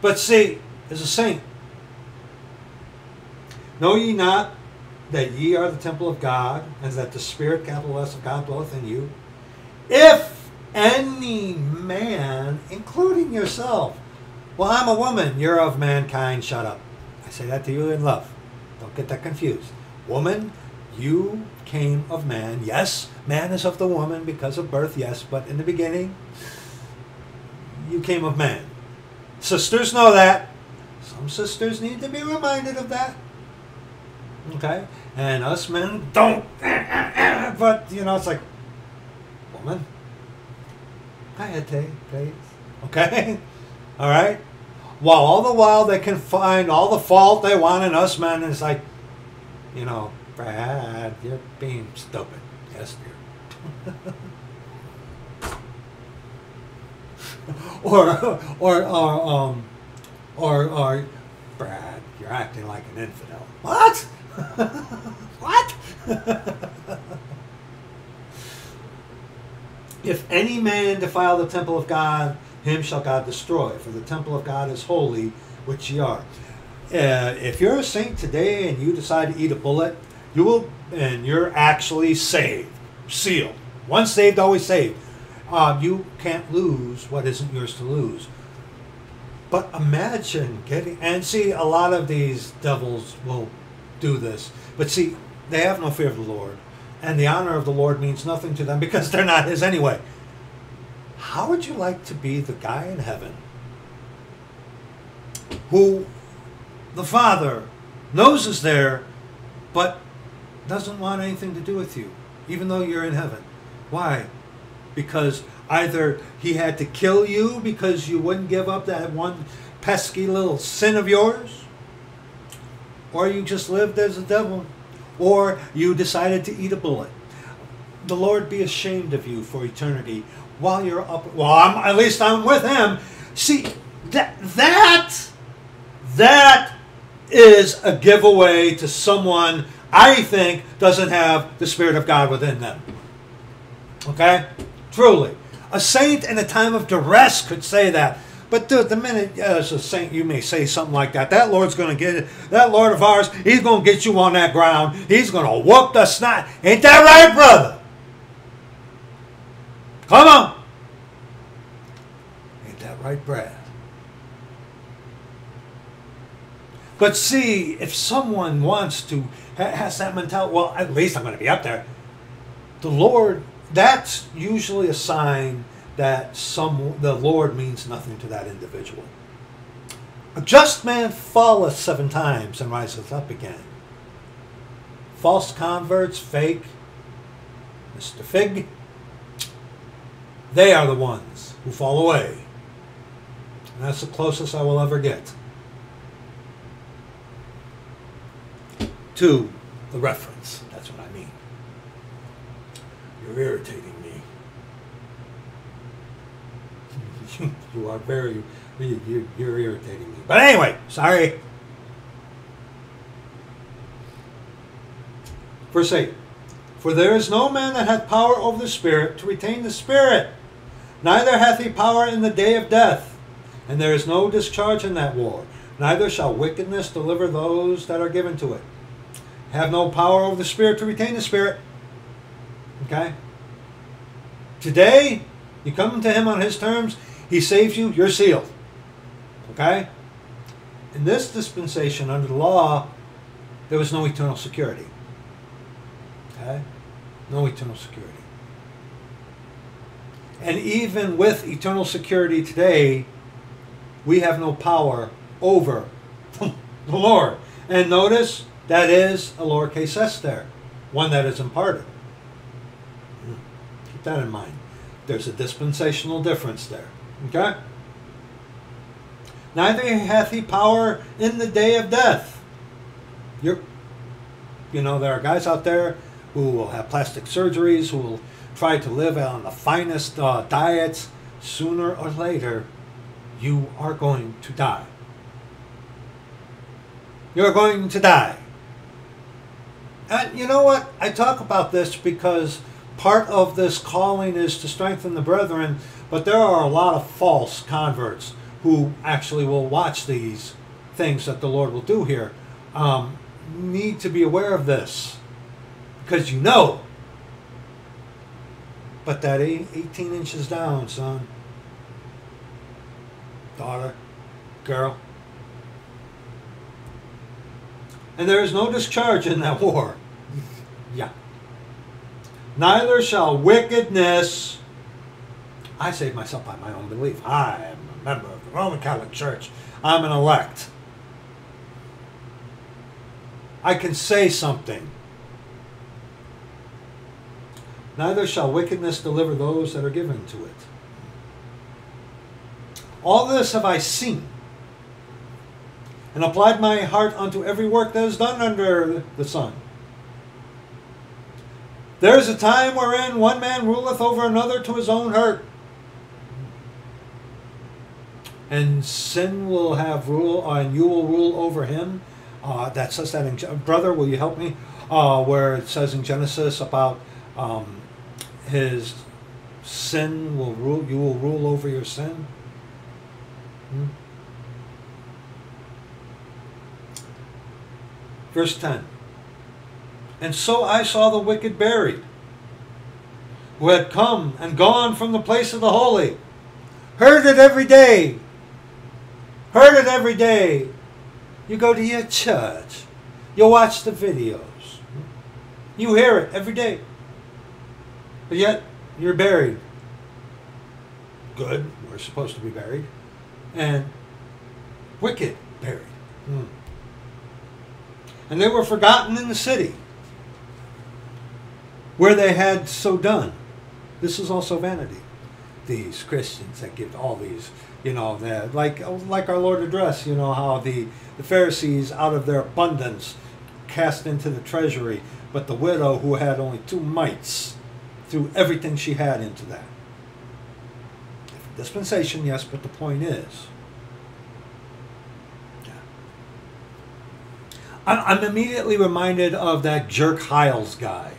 But see, as a saint, know ye not that ye are the temple of God, and that the Spirit, capital S, of God dwelleth in you? If any man, including yourself, well, I'm a woman, you're of mankind, shut up. I say that to you in love. Don't get that confused. Woman, you came of man. Yes, man is of the woman because of birth, yes, but in the beginning, you came of man. Sisters know that. Some sisters need to be reminded of that. Okay? And us men don't. <laughs> But, you know, it's like, woman. Hi, Tay, please. Okay? <laughs> All right? While all the while they can find all the fault they want in us men, it's like, you know, Brad, you're being stupid. Yes, dear. <laughs> or, or, or, um, or, or, Brad, you're acting like an infidel. What? <laughs> what? If any man defile the temple of God, him shall God destroy. For the temple of God is holy, which ye are. Uh, if you're a saint today and you decide to eat a bullet, you will, and you're actually saved, sealed. Once saved, always saved. Uh, you can't lose what isn't yours to lose. But imagine getting, and see, a lot of these devils will do this. But see, they have no fear of the Lord and the honor of the Lord means nothing to them because they're not His anyway. How would you like to be the guy in heaven who the Father knows is there, but doesn't want anything to do with you, even though you're in heaven? Why? Because either He had to kill you because you wouldn't give up that one pesky little sin of yours, or you just lived as a devil or you decided to eat a bullet. The Lord be ashamed of you for eternity while you're up. Well, I'm, at least I'm with Him. See, that that that is a giveaway to someone I think doesn't have the Spirit of God within them. Okay, truly, a saint in a time of duress could say that. But the minute as a saint you may say something like that, that Lord's going to get it. That Lord of ours, he's going to get you on that ground. He's going to whoop the snot. Ain't that right, brother? Come on. Ain't that right, Brad? But see, if someone wants to has that mentality, well, at least I'm going to be up there. The Lord, that's usually a sign that some the Lord means nothing to that individual. A just man falleth seven times and riseth up again. False converts, fake, Mr. Fig, they are the ones who fall away. And that's the closest I will ever get. to the reference. That's what I mean. You're irritating me. <laughs> you are very, you, you're irritating me. But anyway, sorry. Verse 8 For there is no man that hath power over the Spirit to retain the Spirit, neither hath he power in the day of death, and there is no discharge in that war, neither shall wickedness deliver those that are given to it have no power over the Spirit to retain the Spirit. Okay? Today, you come to Him on His terms, He saves you, you're sealed. Okay? In this dispensation, under the law, there was no eternal security. Okay? No eternal security. And even with eternal security today, we have no power over <laughs> the Lord. And notice, that is a lowercase s there, one that is imparted. Hmm. Keep that in mind. There's a dispensational difference there. Okay? Neither hath he power in the day of death. You're, you know, there are guys out there who will have plastic surgeries, who will try to live on the finest uh, diets. Sooner or later, you are going to die. You're going to die. And you know what? I talk about this because part of this calling is to strengthen the brethren, but there are a lot of false converts who actually will watch these things that the Lord will do here. Um, need to be aware of this because you know. But that 18 inches down, son, daughter, girl, and there is no discharge in that war. <laughs> yeah. Neither shall wickedness. I save myself by my own belief. I am a member of the Roman Catholic Church. I'm an elect. I can say something. Neither shall wickedness deliver those that are given to it. All this have I seen and applied my heart unto every work that is done under the sun. There is a time wherein one man ruleth over another to his own hurt. And sin will have rule, uh, and you will rule over him. Uh, that says that in brother. Will you help me? Uh, where it says in Genesis about um, his sin will rule. You will rule over your sin. Hmm? Verse 10 And so I saw the wicked buried, who had come and gone from the place of the holy. Heard it every day. Heard it every day. You go to your church. You watch the videos. You hear it every day. But yet, you're buried. Good. We're supposed to be buried. And wicked buried. Hmm and they were forgotten in the city where they had so done. This is also vanity. These Christians that give all these, you know, that like like our Lord addressed, you know, how the, the Pharisees out of their abundance cast into the treasury, but the widow who had only two mites threw everything she had into that. Dispensation, yes, but the point is, I'm immediately reminded of that jerk Hyles guy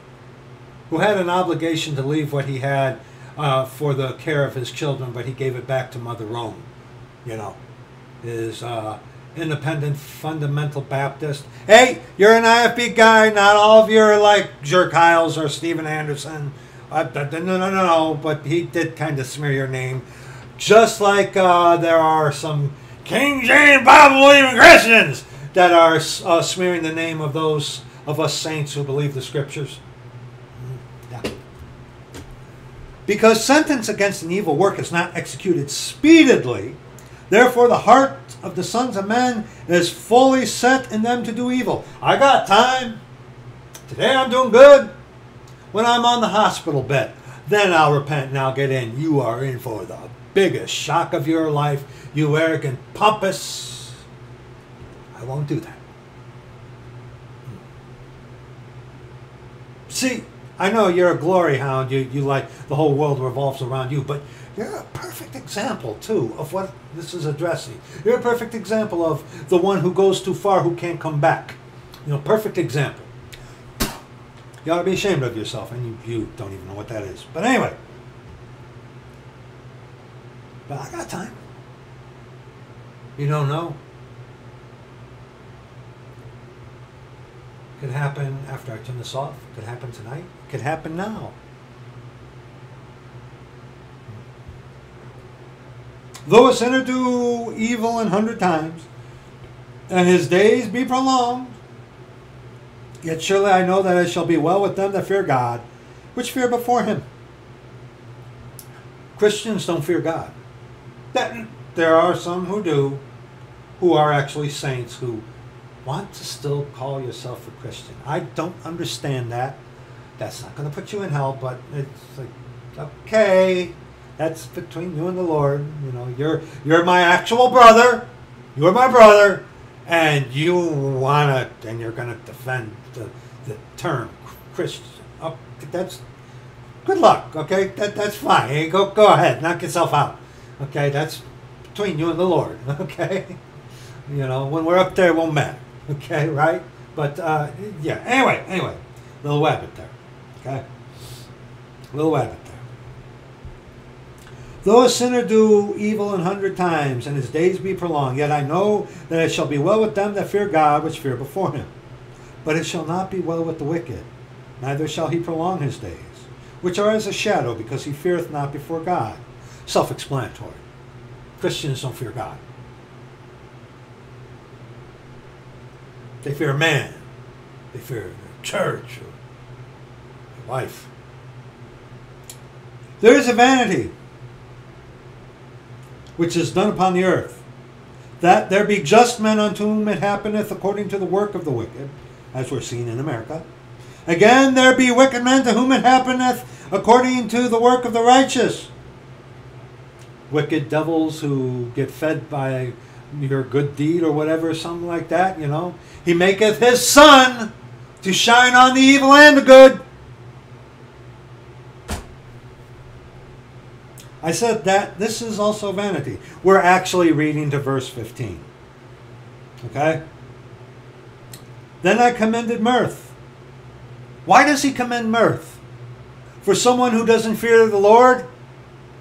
who had an obligation to leave what he had uh, for the care of his children, but he gave it back to Mother Rome. you know, is uh, independent fundamental Baptist. Hey, you're an IFB guy. Not all of you are like Jerk Hyles or Steven Anderson. Uh, no, no, no, no. But he did kind of smear your name, just like uh, there are some King James Bible believing Christians that are uh, smearing the name of those of us saints who believe the scriptures. Mm, yeah. Because sentence against an evil work is not executed speedily, therefore the heart of the sons of men is fully set in them to do evil. I got time. Today I'm doing good. When I'm on the hospital bed, then I'll repent and I'll get in. You are in for the biggest shock of your life, you arrogant pompous. I won't do that. Hmm. See, I know you're a glory hound. You, you like the whole world revolves around you, but you're a perfect example, too, of what this is addressing. You're a perfect example of the one who goes too far who can't come back. You know, perfect example. You ought to be ashamed of yourself, and you, you don't even know what that is. But anyway, but I got time. You don't know. Could happen after I turn this off. Could happen tonight. Could happen now. Though a sinner do evil an hundred times, and his days be prolonged, yet surely I know that it shall be well with them that fear God, which fear before him. Christians don't fear God. That there are some who do, who are actually saints who want to still call yourself a Christian. I don't understand that. That's not going to put you in hell, but it's like, okay, that's between you and the Lord. You know, you're you're my actual brother. You're my brother, and you wanna, and you're going to defend the the term Christian. Oh, that's good luck. Okay, that that's fine. Hey, go go ahead, knock yourself out. Okay, that's between you and the Lord. <laughs> Okay, you know, when we're up there, it won't matter. Okay, right? But uh, yeah. Anyway, anyway, little wabbit there. Okay, little wabbit there. Though a sinner do evil an hundred times, and his days be prolonged, yet I know that it shall be well with them that fear God, which fear before him. But it shall not be well with the wicked, neither shall he prolong his days, which are as a shadow, because he feareth not before God. Self explanatory. Christians don't fear God. They fear man. They fear church wife. There is a vanity which is done upon the earth, that there be just men unto whom it happeneth according to the work of the wicked, as we're seeing in America. Again, there be wicked men to whom it happeneth according to the work of the righteous. Wicked devils who get fed by your good deed or whatever, something like that, you know. He maketh his sun to shine on the evil and the good. I said that this is also vanity. We're actually reading to verse 15. Okay? Then I commended mirth. Why does he commend mirth? For someone who doesn't fear the Lord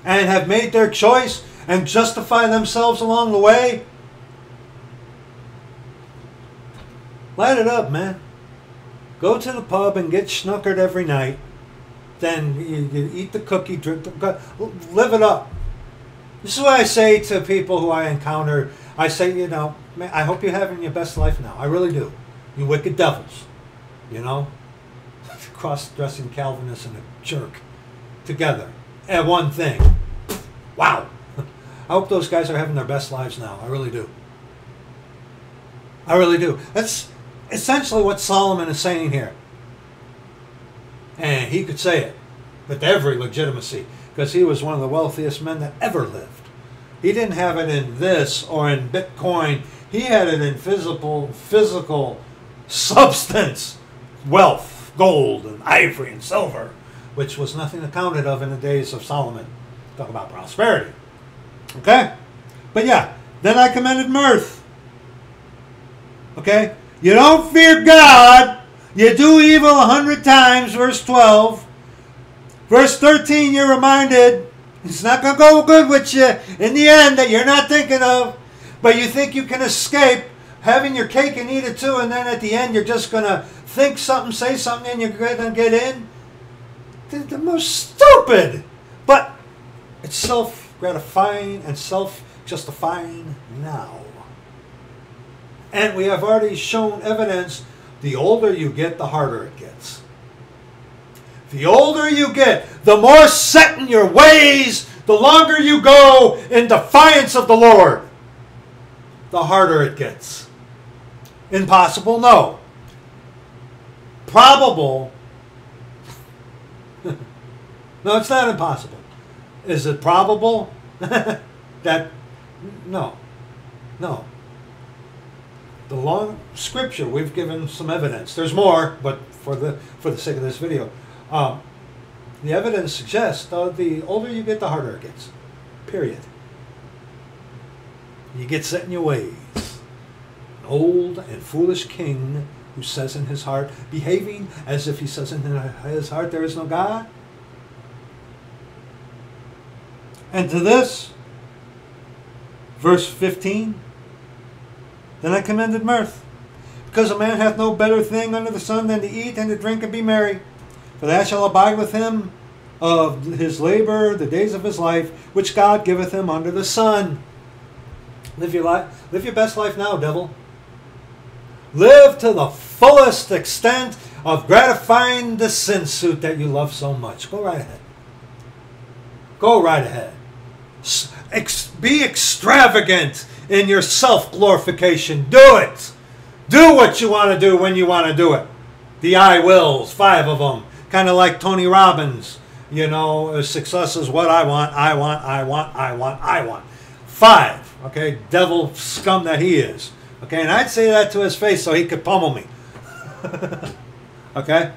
and have made their choice and justify themselves along the way? Light it up, man. Go to the pub and get snookered every night then you, you eat the cookie, drink the live it up. This is what I say to people who I encounter. I say, you know, man, I hope you're having your best life now. I really do. You wicked devils, you know, <laughs> cross-dressing Calvinist and a jerk together at one thing. Wow. <laughs> I hope those guys are having their best lives now. I really do. I really do. That's essentially what Solomon is saying here. And he could say it with every legitimacy because he was one of the wealthiest men that ever lived. He didn't have it in this or in Bitcoin. He had it in physical, physical substance, wealth, gold and ivory and silver, which was nothing accounted of in the days of Solomon. Talk about prosperity. Okay? But yeah, then I commended mirth. Okay? You don't fear God you do evil a hundred times, verse 12. Verse 13, you're reminded It's not going to go good with you in the end that you're not thinking of, but you think you can escape having your cake and eat it too, and then at the end you're just going to think something, say something, and you're going to get in. They're the most stupid. But it's self gratifying and self justifying now. And we have already shown evidence the older you get, the harder it gets. The older you get, the more set in your ways, the longer you go in defiance of the Lord, the harder it gets. Impossible? No. Probable? <laughs> no, it's not impossible. Is it probable <laughs> that? No. No the long scripture we've given some evidence. There's more but for the for the sake of this video um, the evidence suggests the older you get the harder it gets period. You get set in your ways. An old and foolish king who says in his heart behaving as if he says in his heart there is no god. And to this verse 15 then I commended mirth, because a man hath no better thing under the sun than to eat and to drink and be merry. For that shall abide with him of his labor the days of his life, which God giveth him under the sun. Live your life, live your best life now, devil. Live to the fullest extent of gratifying the sin suit that you love so much. Go right ahead. Go right ahead. Ex- be extravagant in your self glorification. Do it. Do what you want to do when you want to do it. The I wills, five of them. Kind of like Tony Robbins. You know, success is what I want, I want, I want, I want, I want. Five. Okay, devil scum that he is. Okay, and I'd say that to his face so he could pummel me. <laughs> okay?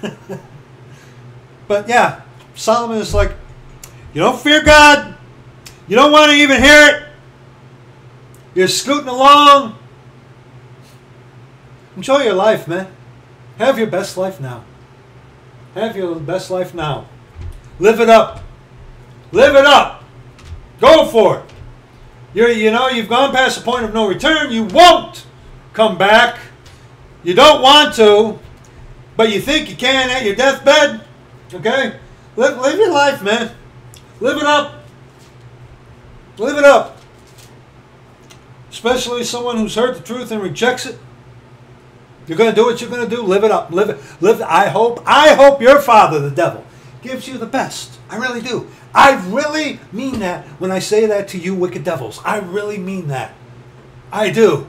<laughs> but yeah, Solomon is like, you don't fear God. You don't want to even hear it. You're scooting along. Enjoy your life, man. Have your best life now. Have your best life now. Live it up. Live it up. Go for it. You're, you know, you've gone past the point of no return. You won't come back. You don't want to, but you think you can at your deathbed. Okay? Live, live your life, man. Live it up. Live it up especially someone who's heard the truth and rejects it. You're going to do what you're going to do. Live it up. Live it. Live. I hope. I hope your father, the devil, gives you the best. I really do. I really mean that when I say that to you, wicked devils. I really mean that. I do.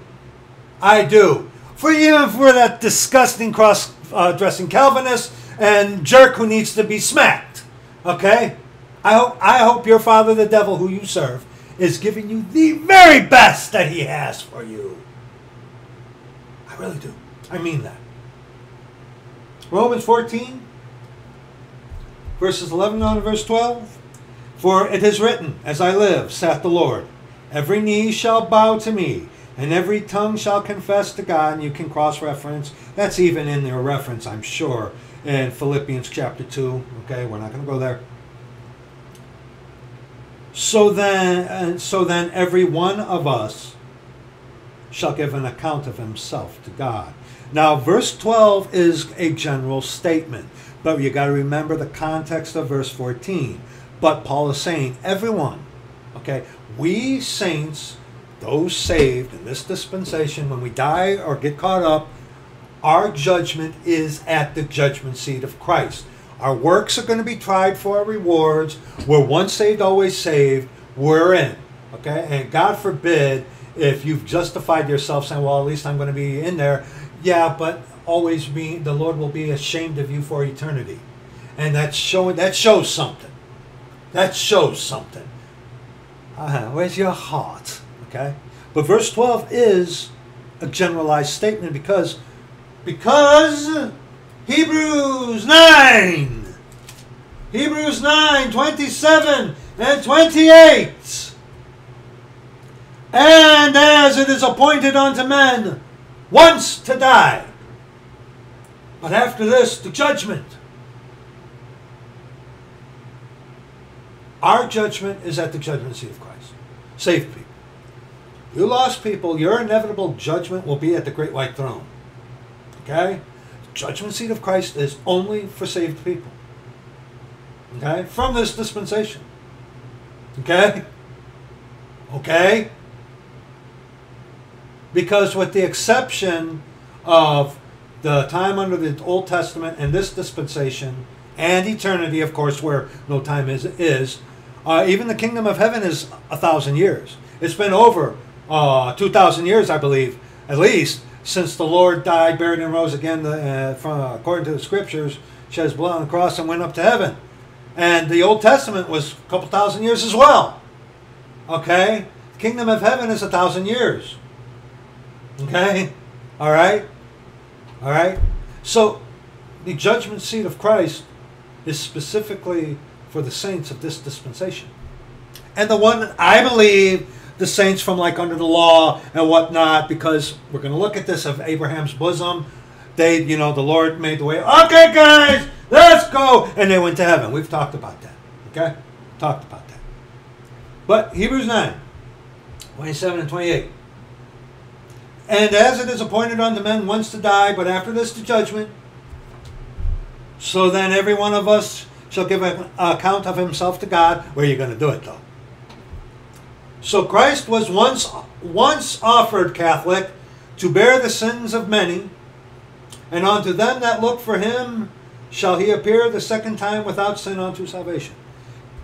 I do. For even for that disgusting cross-dressing uh, Calvinist and jerk who needs to be smacked. Okay. I hope. I hope your father, the devil, who you serve, is giving you the very best that He has for you. I really do. I mean that. Romans 14, verses 11 on to verse 12. For it is written, As I live, saith the Lord, every knee shall bow to me, and every tongue shall confess to God. And you can cross reference. That's even in their reference, I'm sure, in Philippians chapter 2. Okay, we're not going to go there. So then, uh, so then every one of us shall give an account of himself to God. Now, verse 12 is a general statement, but you got to remember the context of verse 14. But Paul is saying, everyone, okay, we saints, those saved in this dispensation, when we die or get caught up, our judgment is at the judgment seat of Christ. Our works are going to be tried for our rewards. We're once saved, always saved. We're in. Okay? And God forbid if you've justified yourself saying, well, at least I'm going to be in there. Yeah, but always be, the Lord will be ashamed of you for eternity. And that's showing, that shows something. That shows something. Uh, where's your heart? Okay? But verse 12 is a generalized statement because, because Hebrews 9. Hebrews 9, 27 and 28. And as it is appointed unto men once to die, but after this, the judgment. Our judgment is at the judgment seat of Christ. Save people. You lost people, your inevitable judgment will be at the great white throne. Okay? Judgment seat of Christ is only for saved people. Okay? From this dispensation. Okay? Okay? Because with the exception of the time under the Old Testament and this dispensation and eternity, of course, where no time is, is uh, even the kingdom of heaven is a thousand years. It's been over uh, 2,000 years, I believe, at least, since the Lord died, buried, and rose again, uh, from, according to the scriptures, shed his blood on the cross and went up to heaven. And the Old Testament was a couple thousand years as well. Okay? The kingdom of heaven is a thousand years. Okay? All right? All right? So, the judgment seat of Christ is specifically for the saints of this dispensation. And the one I believe the saints from like under the law and whatnot, because we're going to look at this of Abraham's bosom. They, you know, the Lord made the way. Okay, guys, let's go. And they went to heaven. We've talked about that. Okay? Talked about that. But Hebrews 9, 27 and 28. And as it is appointed unto men once to die, but after this the judgment, so then every one of us shall give an account of himself to God. Where are you going to do it, though? So Christ was once once offered, Catholic, to bear the sins of many, and unto them that look for him shall he appear the second time without sin unto salvation.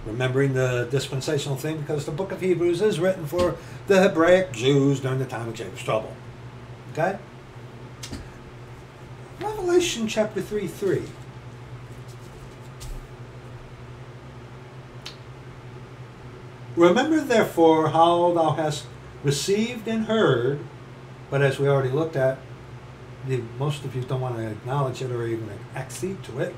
Remembering the dispensational thing, because the book of Hebrews is written for the Hebraic Jews during the time of Jacob's trouble. Okay? Revelation chapter 3 3. Remember therefore how thou hast received and heard, but as we already looked at, the, most of you don't want to acknowledge it or even accede to it.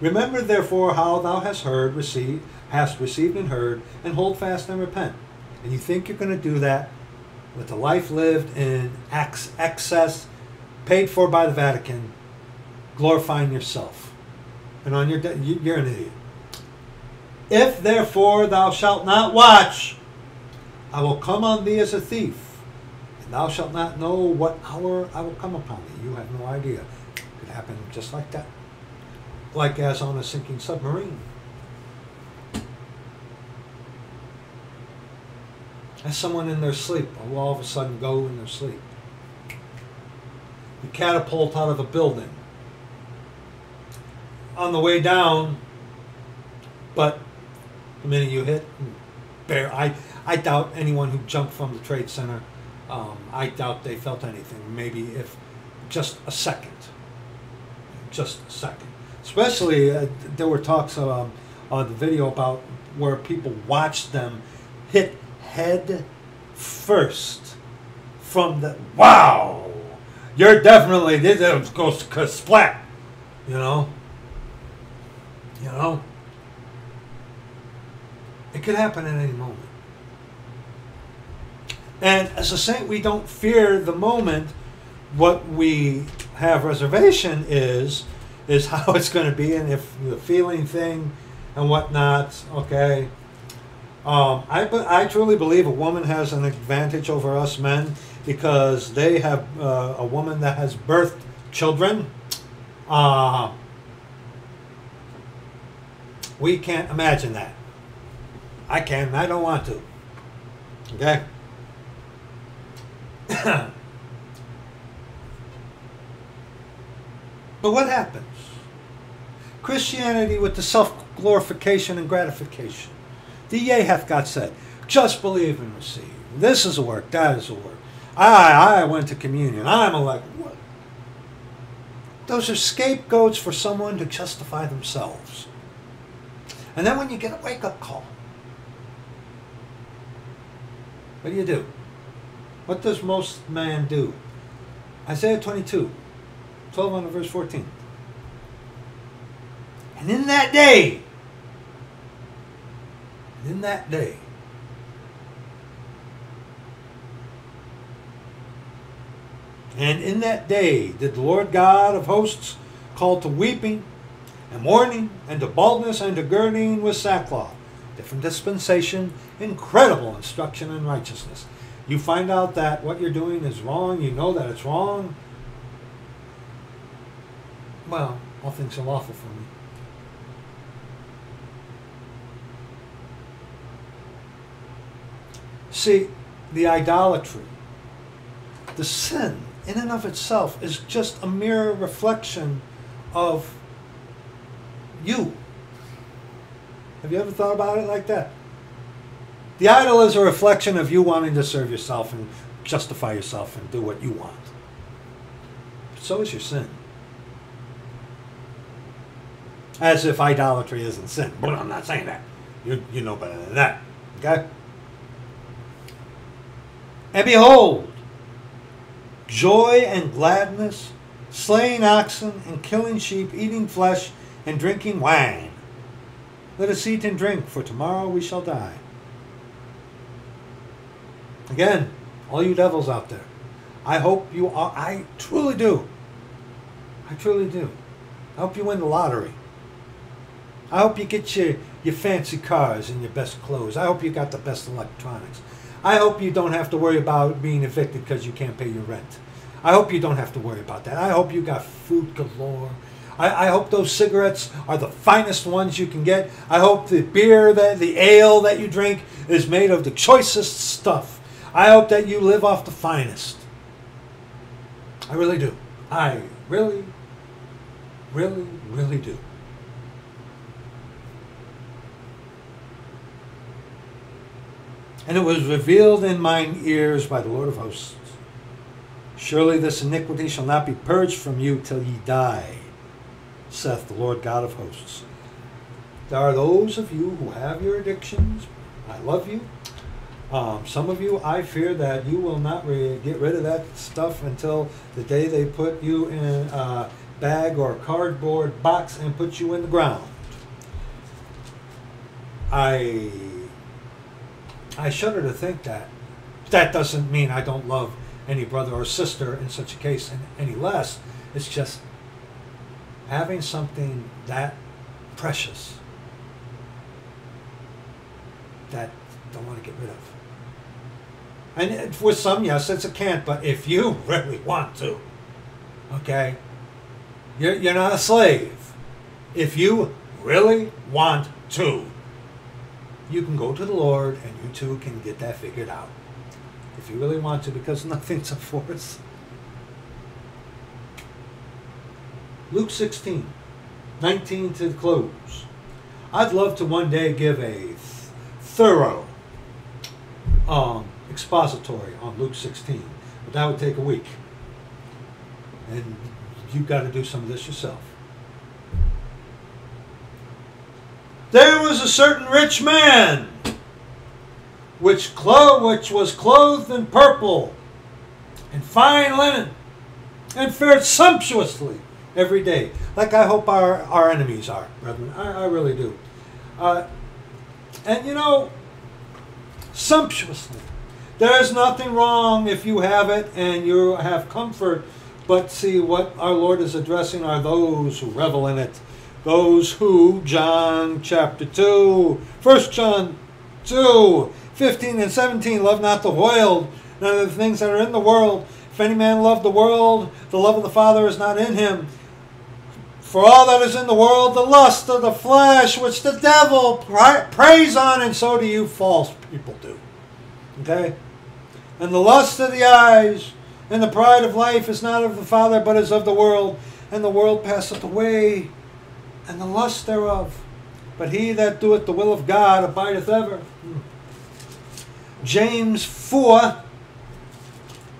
Remember therefore how thou hast heard, received, hast received and heard, and hold fast and repent. And you think you're going to do that with a life lived in excess, paid for by the Vatican, glorifying yourself. And on your you're an idiot. If therefore thou shalt not watch, I will come on thee as a thief, and thou shalt not know what hour I will come upon thee. You have no idea. It could happen just like that. Like as on a sinking submarine. As someone in their sleep will all of a sudden go in their sleep. You catapult out of a building. On the way down, but the minute you hit, bare. I I doubt anyone who jumped from the trade center. Um, I doubt they felt anything. Maybe if just a second, just a second. Especially uh, there were talks um, on the video about where people watched them hit head first from the wow. You're definitely this goes splat. You know. You know. It could happen at any moment. And as a saint, we don't fear the moment. What we have reservation is is <laughs> how it's going to be, and if the feeling thing and whatnot. Okay. Um, I I truly believe a woman has an advantage over us men because they have uh, a woman that has birthed children. Uh, we can't imagine that. I can, I don't want to. Okay? <coughs> but what happens? Christianity with the self glorification and gratification. The yea hath God said, just believe and receive. This is a work, that is a work. I, I went to communion. I'm elect. What? Those are scapegoats for someone to justify themselves. And then when you get a wake up call, what do you do? What does most man do? Isaiah 22, 12 on verse 14. And in that day, in that day, and in that day did the Lord God of hosts call to weeping and mourning, and to baldness, and to girding with sackcloth. Different dispensation, incredible instruction in righteousness. You find out that what you're doing is wrong, you know that it's wrong. Well, all things are lawful for me. See, the idolatry, the sin in and of itself is just a mere reflection of you. Have you ever thought about it like that? The idol is a reflection of you wanting to serve yourself and justify yourself and do what you want. So is your sin. As if idolatry isn't sin. But I'm not saying that. You, you know better than that. Okay? And behold, joy and gladness, slaying oxen and killing sheep, eating flesh and drinking wine. Let us eat and drink, for tomorrow we shall die. Again, all you devils out there, I hope you are, I truly do. I truly do. I hope you win the lottery. I hope you get your, your fancy cars and your best clothes. I hope you got the best electronics. I hope you don't have to worry about being evicted because you can't pay your rent. I hope you don't have to worry about that. I hope you got food galore. I, I hope those cigarettes are the finest ones you can get. I hope the beer, that the ale that you drink is made of the choicest stuff. I hope that you live off the finest. I really do. I really, really, really do. And it was revealed in mine ears by the Lord of hosts. Surely this iniquity shall not be purged from you till ye die, saith the Lord God of hosts. There are those of you who have your addictions. I love you. Um, some of you, I fear that you will not get rid of that stuff until the day they put you in a bag or cardboard box and put you in the ground. I I shudder to think that. That doesn't mean I don't love any brother or sister in such a case any less. It's just having something that precious that don't want to get rid of. And for some, yes, it's a can't, but if you <laughs> really want to, okay, you're, you're not a slave. If you really want to, you can go to the Lord and you too can get that figured out. If you really want to, because <laughs> nothing's a force. Luke 16, 19 to close. I'd love to one day give a thorough um, expository on Luke 16, but that would take a week. And you've got to do some of this yourself. There was a certain rich man which, clo- which was clothed in purple and fine linen and fared sumptuously every day. Like I hope our, our enemies are, brethren. I, I really do. Uh, and you know, sumptuously. There's nothing wrong if you have it and you have comfort. But see, what our Lord is addressing are those who revel in it those who, John chapter 2, 1 John 2, 15 and 17, love not the world, none of the things that are in the world. If any man love the world, the love of the Father is not in him. For all that is in the world, the lust of the flesh, which the devil preys on, and so do you false people do. Okay? And the lust of the eyes, and the pride of life is not of the Father, but is of the world. And the world passeth away, and the lust thereof. But he that doeth the will of God abideth ever. Hmm. James 4.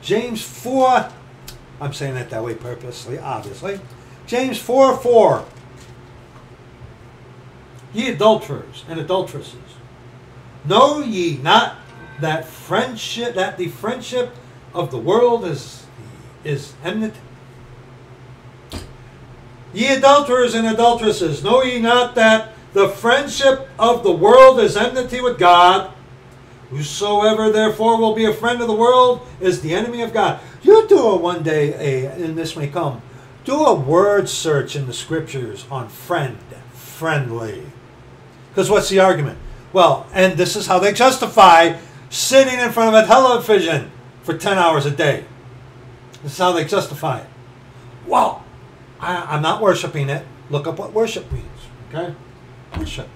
James 4. I'm saying that that way purposely, obviously. James 4 4. Ye adulterers and adulteresses, know ye not that friendship that the friendship of the world is is enmity Ye adulterers and adulteresses, know ye not that the friendship of the world is enmity with God? Whosoever therefore will be a friend of the world is the enemy of God. You do it one day, a, and this may come, Do a word search in the scriptures on friend, friendly. Because what's the argument? Well, and this is how they justify sitting in front of a television for 10 hours a day. This is how they justify it. Well, I, I'm not worshiping it. Look up what worship means. Okay? Worship.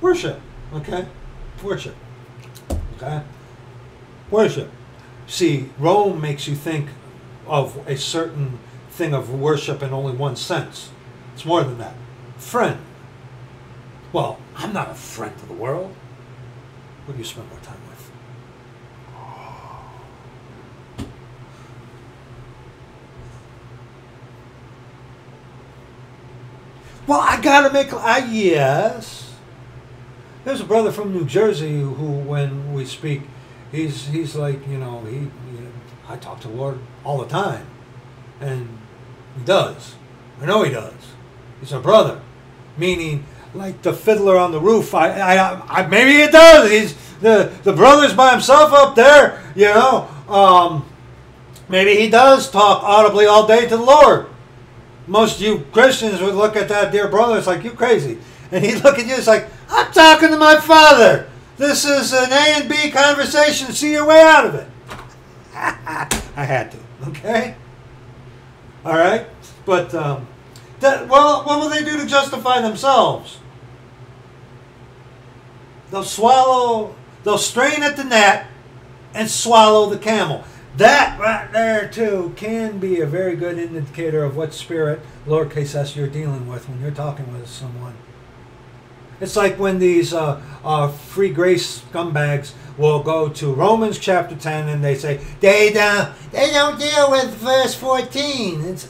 Worship. Okay? Worship. Okay? Worship. See, Rome makes you think of a certain thing of worship in only one sense. It's more than that. Friend. Well, I'm not a friend to the world. Who do you spend more time with? Well, I gotta make. I yes. There's a brother from New Jersey who, when we speak, he's he's like you know he. I talk to Lord all the time, and he does. I know he does. He's a brother, meaning like the fiddler on the roof. I, I, I maybe he does. He's the the brother's by himself up there. You know, um, maybe he does talk audibly all day to the Lord. Most of you Christians would look at that dear brother. It's like you crazy, and he'd look at you. It's like I'm talking to my father. This is an A and B conversation. See your way out of it. <laughs> I had to. Okay. All right, but um, that well, what will they do to justify themselves? They'll swallow. They'll strain at the net and swallow the camel. That right there too can be a very good indicator of what spirit, lowercase s, you're dealing with when you're talking with someone. It's like when these uh, uh, free grace scumbags will go to Romans chapter 10 and they say, they don't, they don't deal with verse 14. It's,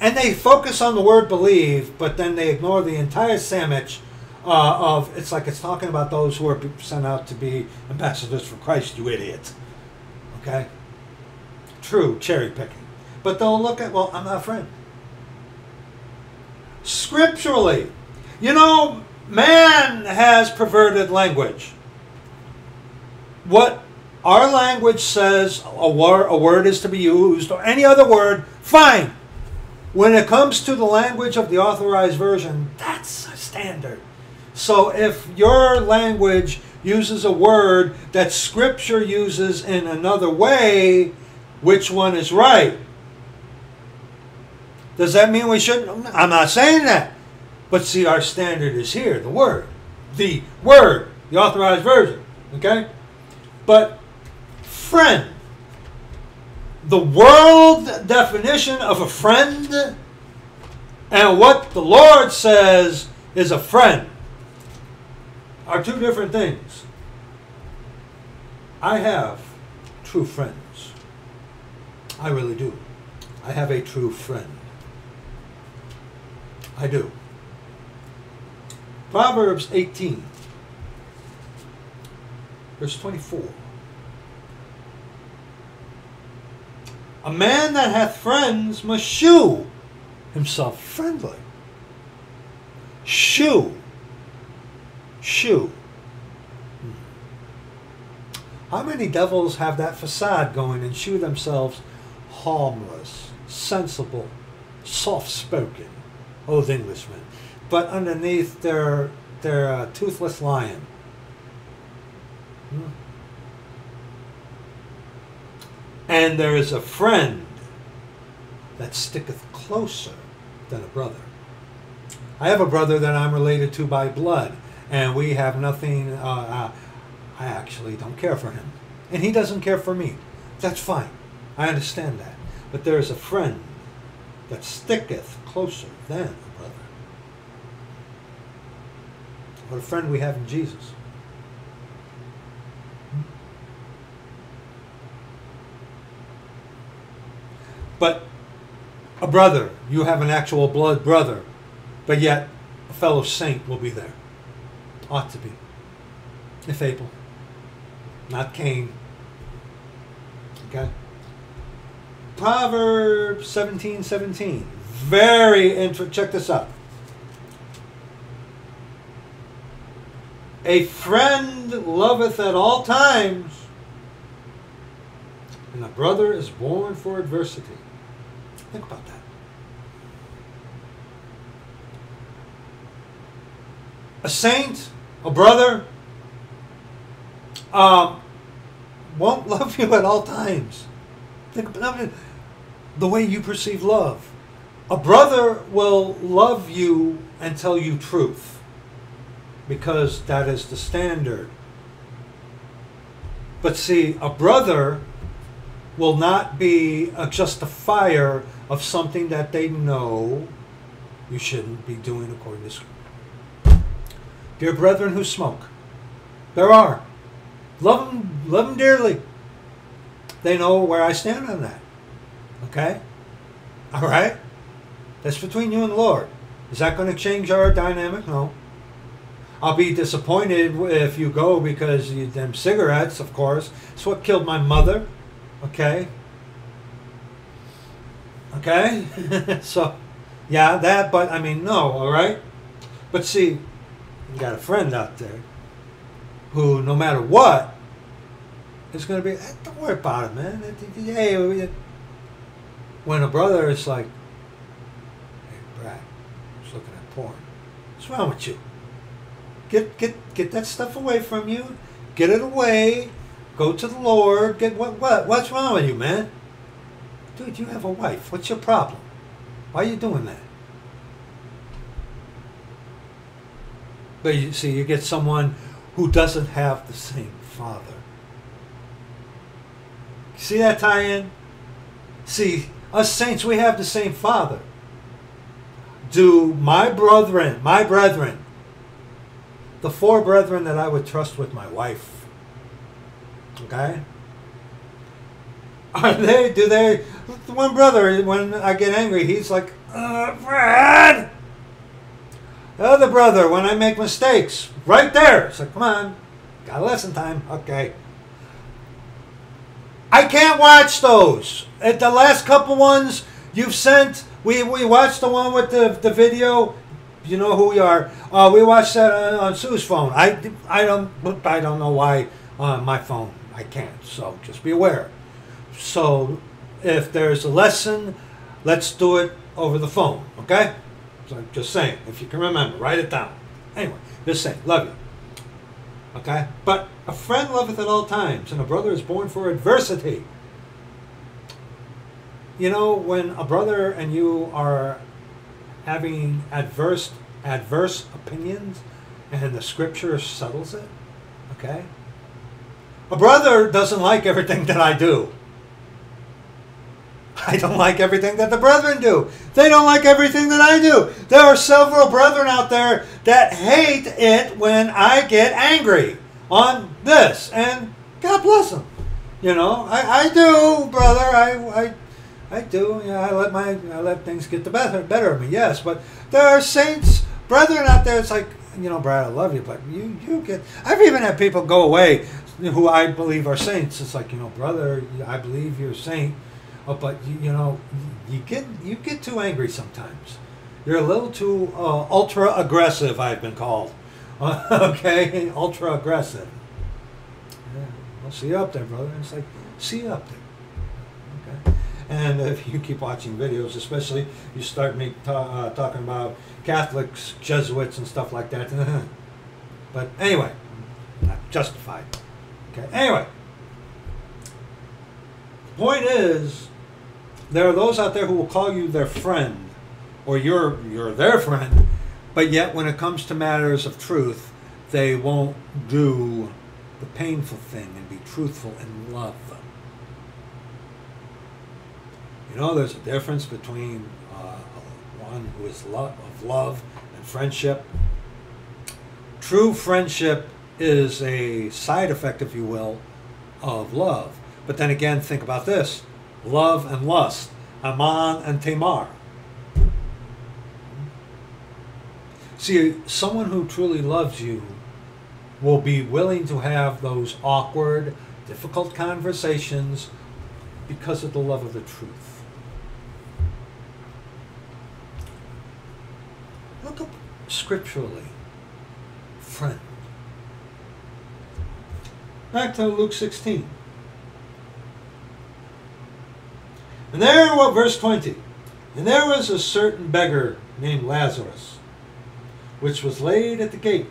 and they focus on the word believe, but then they ignore the entire sandwich uh, of, it's like it's talking about those who are sent out to be ambassadors for Christ, you idiot. Okay? True, cherry picking. But they'll look at, well, I'm not a friend. Scripturally, you know, man has perverted language. What our language says a word, a word is to be used, or any other word, fine. When it comes to the language of the authorized version, that's a standard. So if your language uses a word that Scripture uses in another way, which one is right? Does that mean we shouldn't? I'm not saying that. But see, our standard is here the Word. The Word, the authorized version. Okay? But, friend, the world definition of a friend and what the Lord says is a friend are two different things. I have true friends. I really do. I have a true friend. I do. Proverbs 18, verse 24. A man that hath friends must shew himself friendly. Shew. Shew. Hmm. How many devils have that facade going and shew themselves harmless, sensible, soft spoken? Old Englishmen. But underneath they're, they're a uh, toothless lion. And there is a friend that sticketh closer than a brother. I have a brother that I'm related to by blood, and we have nothing. Uh, uh, I actually don't care for him, and he doesn't care for me. That's fine. I understand that. But there is a friend that sticketh closer than a brother. What a friend we have in Jesus. But a brother, you have an actual blood brother, but yet a fellow saint will be there. Ought to be. If Abel, not Cain. Okay? Proverbs 17 17. Very interesting. Check this out. A friend loveth at all times, and a brother is born for adversity. Think about that. A saint, a brother, um, won't <laughs> love you at all times. Think about it. The way you perceive love. A brother will love you and tell you truth because that is the standard. But see, a brother will not be a justifier of something that they know you shouldn't be doing according to Scripture. Dear brethren who smoke, there are. Love them, love them dearly. They know where I stand on that. Okay? All right? That's between you and the Lord. Is that going to change our dynamic? No. I'll be disappointed if you go because you, them cigarettes, of course. It's what killed my mother. Okay? Okay? <laughs> so, yeah, that, but I mean, no, all right? But see, you got a friend out there who, no matter what, is going to be, eh, don't worry about it, man. Hey, when a brother is like, hey, Brad, just looking at porn. What's wrong with you? Get get get that stuff away from you. Get it away. Go to the Lord. Get what what what's wrong with you, man? Dude, you have a wife. What's your problem? Why are you doing that? But you see, you get someone who doesn't have the same father. See that tie in? See, us saints, we have the same father. Do my brethren, my brethren, the four brethren that I would trust with my wife. Okay? Are they, do they, one brother, when I get angry, he's like, uh, Brad! The other brother, when I make mistakes, right there. It's like, come on, got lesson time. Okay. I can't watch those. At the last couple ones you've sent, we, we watched the one with the, the video you know who we are. Uh, we watched that on, on, Sue's phone. I, I don't I don't know why on my phone I can't. So just be aware. So if there's a lesson, let's do it over the phone. Okay? So just saying. If you can remember, write it down. Anyway, just saying. Love you. Okay? But a friend loveth at all times, and a brother is born for adversity. You know, when a brother and you are having adverse adverse opinions and the scripture settles it okay a brother doesn't like everything that i do i don't like everything that the brethren do they don't like everything that i do there are several brethren out there that hate it when i get angry on this and god bless them you know i, I do brother I, I I do. You know, I let my I let things get the better better of me. Yes, but there are saints, brethren out there. It's like you know, Brad, I love you, but you you get. I've even had people go away who I believe are saints. It's like you know, brother, I believe you're a saint, oh, but you, you know, you get you get too angry sometimes. You're a little too uh, ultra aggressive. I've been called. <laughs> okay, ultra aggressive. Yeah, I'll see you up there, brother. And it's like, see you up there. Okay. And if you keep watching videos, especially you start me ta- uh, talking about Catholics, Jesuits, and stuff like that. <laughs> but anyway, justified. Okay. Anyway, the point is, there are those out there who will call you their friend, or you're you're their friend, but yet when it comes to matters of truth, they won't do the painful thing and be truthful and love you know, there's a difference between uh, one who is lo- of love and friendship. True friendship is a side effect, if you will, of love. But then again, think about this love and lust, Amnon and Tamar. See, someone who truly loves you will be willing to have those awkward, difficult conversations because of the love of the truth. Look up scripturally, friend. Back to Luke 16. And there, what verse 20? And there was a certain beggar named Lazarus, which was laid at the gate,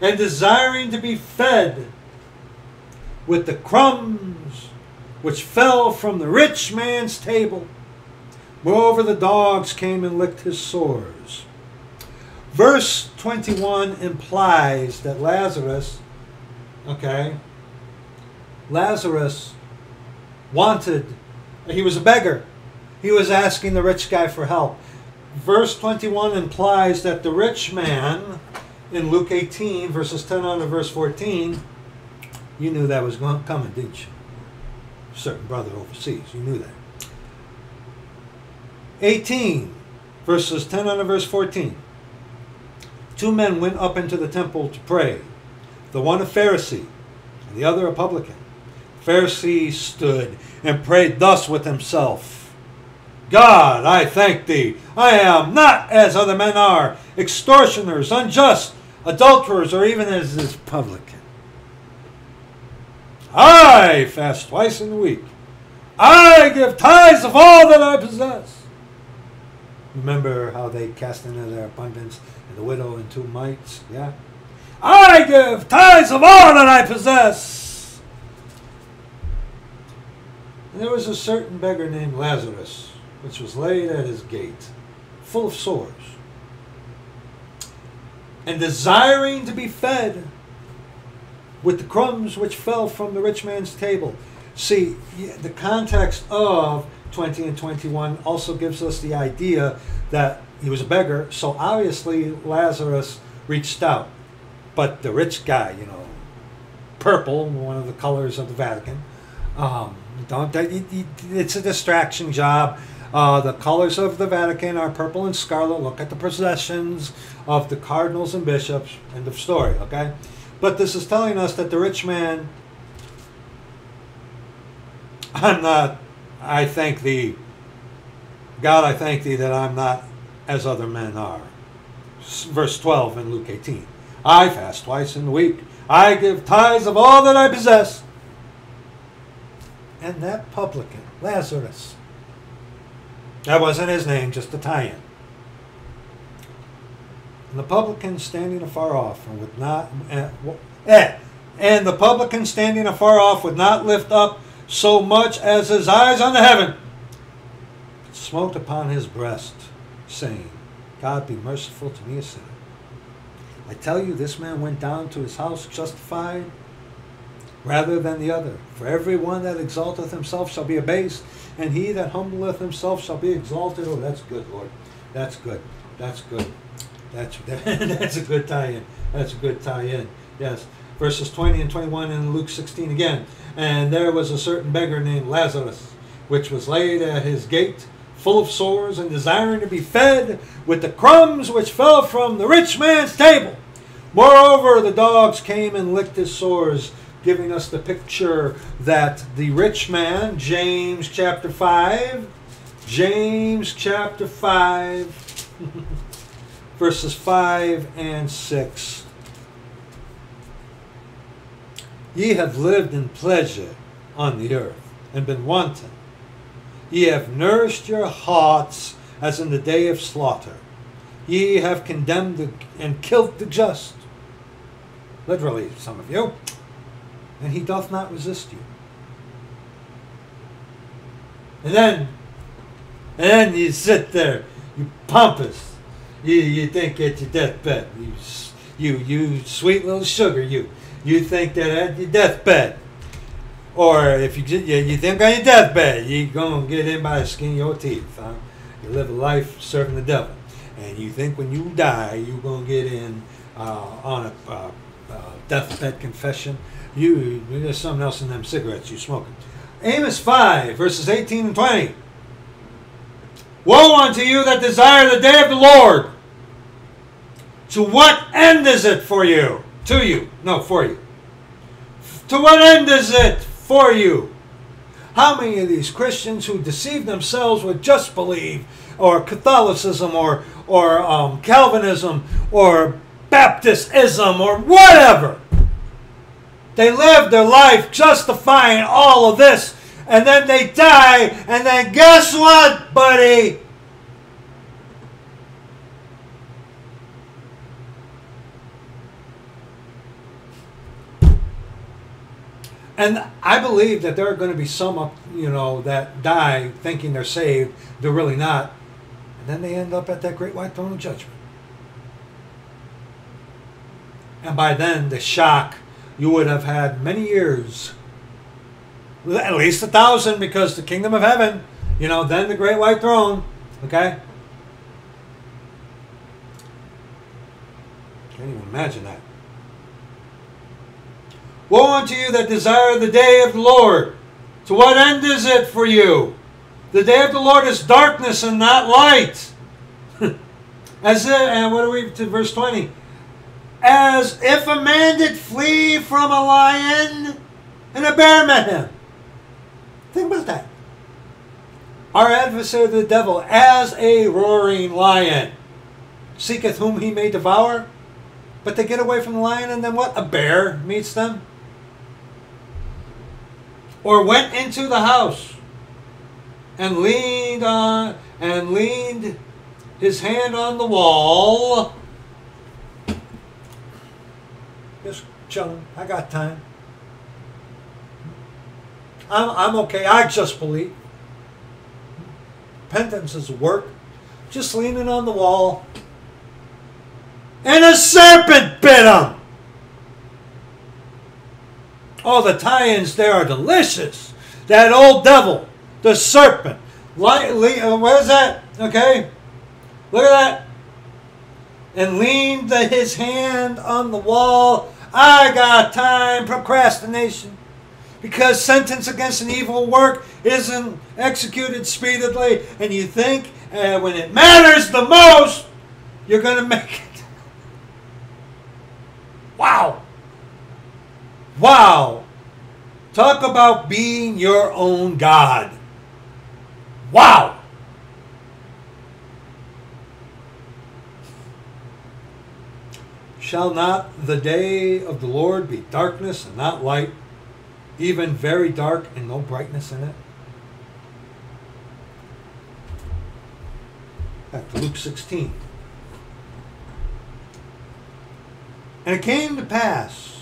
and desiring to be fed with the crumbs which fell from the rich man's table. Moreover, the dogs came and licked his sores. Verse 21 implies that Lazarus, okay, Lazarus wanted, he was a beggar. He was asking the rich guy for help. Verse 21 implies that the rich man in Luke 18, verses 10 on to verse 14, you knew that was coming, didn't you? Certain brother overseas, you knew that. 18, verses 10 on to verse 14. Two men went up into the temple to pray, the one a Pharisee, and the other a publican. Pharisee stood and prayed thus with himself God, I thank thee. I am not as other men are, extortioners, unjust, adulterers, or even as this publican. I fast twice in the week. I give tithes of all that I possess. Remember how they cast into their abundance and the widow and two mites? Yeah. I give tithes of all that I possess. And there was a certain beggar named Lazarus, which was laid at his gate, full of sores, and desiring to be fed with the crumbs which fell from the rich man's table. See, the context of 20 and 21 also gives us the idea that he was a beggar, so obviously Lazarus reached out. But the rich guy, you know, purple, one of the colors of the Vatican, um, don't it's a distraction job. Uh, the colors of the Vatican are purple and scarlet. Look at the processions of the cardinals and bishops. End of story, okay? But this is telling us that the rich man, I'm not, I thank thee, God, I thank thee that I'm not as other men are. Verse 12 in Luke 18. I fast twice in the week. I give tithes of all that I possess. And that publican, Lazarus, that wasn't his name, just a tie in. And the publican standing afar off and would not, eh, eh, and the publican standing afar off would not lift up so much as his eyes on the heaven, smote upon his breast, saying, God be merciful to me a sinner. I tell you, this man went down to his house justified rather than the other. For every one that exalteth himself shall be abased, and he that humbleth himself shall be exalted. Oh, that's good, Lord. That's good. That's good. That's <laughs> that's a good tie-in. That's a good tie-in. Yes. Verses 20 and 21 in Luke 16 again. And there was a certain beggar named Lazarus, which was laid at his gate, full of sores, and desiring to be fed with the crumbs which fell from the rich man's table. Moreover, the dogs came and licked his sores, giving us the picture that the rich man, James chapter 5, James chapter 5, <laughs> verses 5 and 6. Ye have lived in pleasure on the earth, and been wanton. Ye have nourished your hearts as in the day of slaughter. Ye have condemned and killed the just. Literally, some of you. And he doth not resist you. And then, and then you sit there, you pompous, you, you think at your deathbed. You, you, you sweet little sugar, you. You think that at your deathbed. Or if you, you think on your deathbed, you're going to get in by the skin of your teeth. Huh? You live a life serving the devil. And you think when you die, you're going to get in uh, on a uh, uh, deathbed confession. You, there's something else in them cigarettes you're smoking. Amos 5, verses 18 and 20. Woe unto you that desire the day of the Lord! To what end is it for you? To you. No, for you. To what end is it for you? How many of these Christians who deceive themselves with just believe, or Catholicism, or, or um, Calvinism, or Baptistism, or whatever, they live their life justifying all of this and then they die, and then guess what, buddy? And I believe that there are going to be some, up, you know, that die thinking they're saved, they're really not, and then they end up at that great white throne of judgment. And by then, the shock, you would have had many years, at least a thousand, because the kingdom of heaven, you know, then the great white throne, okay? Can't even imagine that. Woe unto you that desire the day of the Lord. To what end is it for you? The day of the Lord is darkness and not light. <laughs> As it, and what are we to verse 20? As if a man did flee from a lion and a bear met him. Think about that. Our adversary the devil, as a roaring lion, seeketh whom he may devour. But they get away from the lion, and then what? A bear meets them or went into the house and leaned on and leaned his hand on the wall. Just chilling. I got time. I'm, I'm okay. I just believe. Repentance is work. Just leaning on the wall. And a serpent bit him. Oh, the tie-ins there are delicious. That old devil, the serpent. Uh, where's that? Okay, look at that. And leaned his hand on the wall. I got time. Procrastination. Because sentence against an evil work isn't executed speedily, and you think uh, when it matters the most, you're going to make it. <laughs> Wow. Wow. Talk about being your own God. Wow. Shall not the day of the Lord be darkness and not light, even very dark and no brightness in it? Back to Luke 16. And it came to pass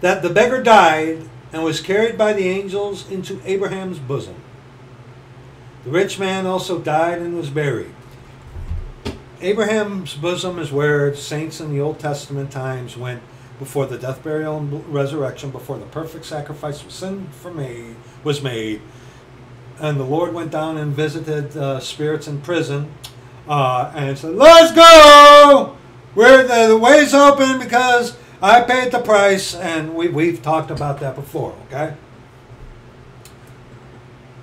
that the beggar died and was carried by the angels into Abraham's bosom. The rich man also died and was buried. Abraham's bosom is where saints in the Old Testament times went before the death, burial, and resurrection, before the perfect sacrifice of sin for me was made. And the Lord went down and visited uh, spirits in prison uh, and said, Let's go! Where the, the way's open because I paid the price, and we, we've talked about that before, okay?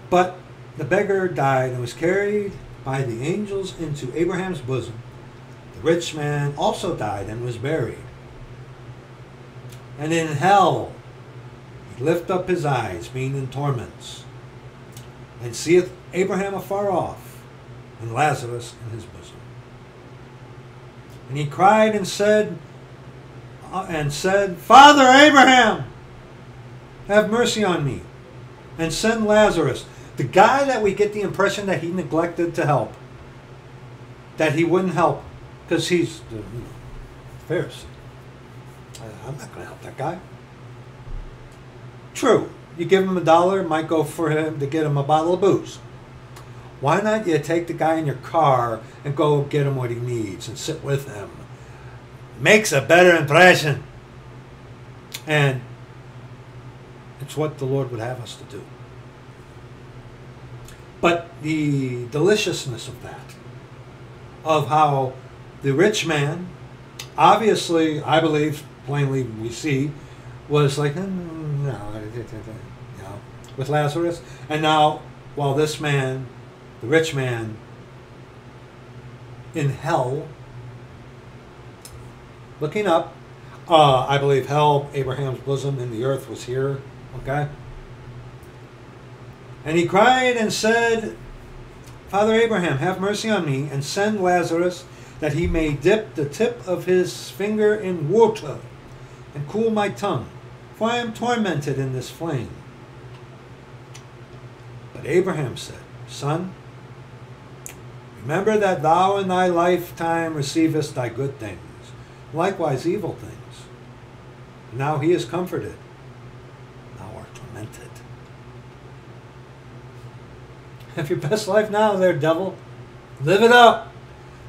But the beggar died and was carried by the angels into Abraham's bosom. The rich man also died and was buried. And in hell he lift up his eyes, being in torments, and seeth Abraham afar off, and Lazarus in his bosom. And he cried and said, Uh, and said, Father Abraham, have mercy on me, and send Lazarus. The guy that we get the impression that he neglected to help, that he wouldn't help, because he's the you know, Pharisee. I'm not going to help that guy. True, you give him a dollar, it might go for him to get him a bottle of booze. Why not you take the guy in your car and go get him what he needs and sit with him makes a better impression. And it's what the Lord would have us to do. But the deliciousness of that, of how the rich man, obviously, I believe, plainly we see, was like, mm, no, you know, with Lazarus. And now, while this man, the rich man, in hell, looking up. Uh, I believe hell, Abraham's bosom in the earth was here. Okay? And he cried and said, Father Abraham, have mercy on me, and send Lazarus that he may dip the tip of his finger in water and cool my tongue, for I am tormented in this flame. But Abraham said, Son, remember that thou in thy lifetime receivest thy good things, likewise evil things. Now he is comforted, thou art tormented. <laughs> Have your best life now, there, devil. Live it up.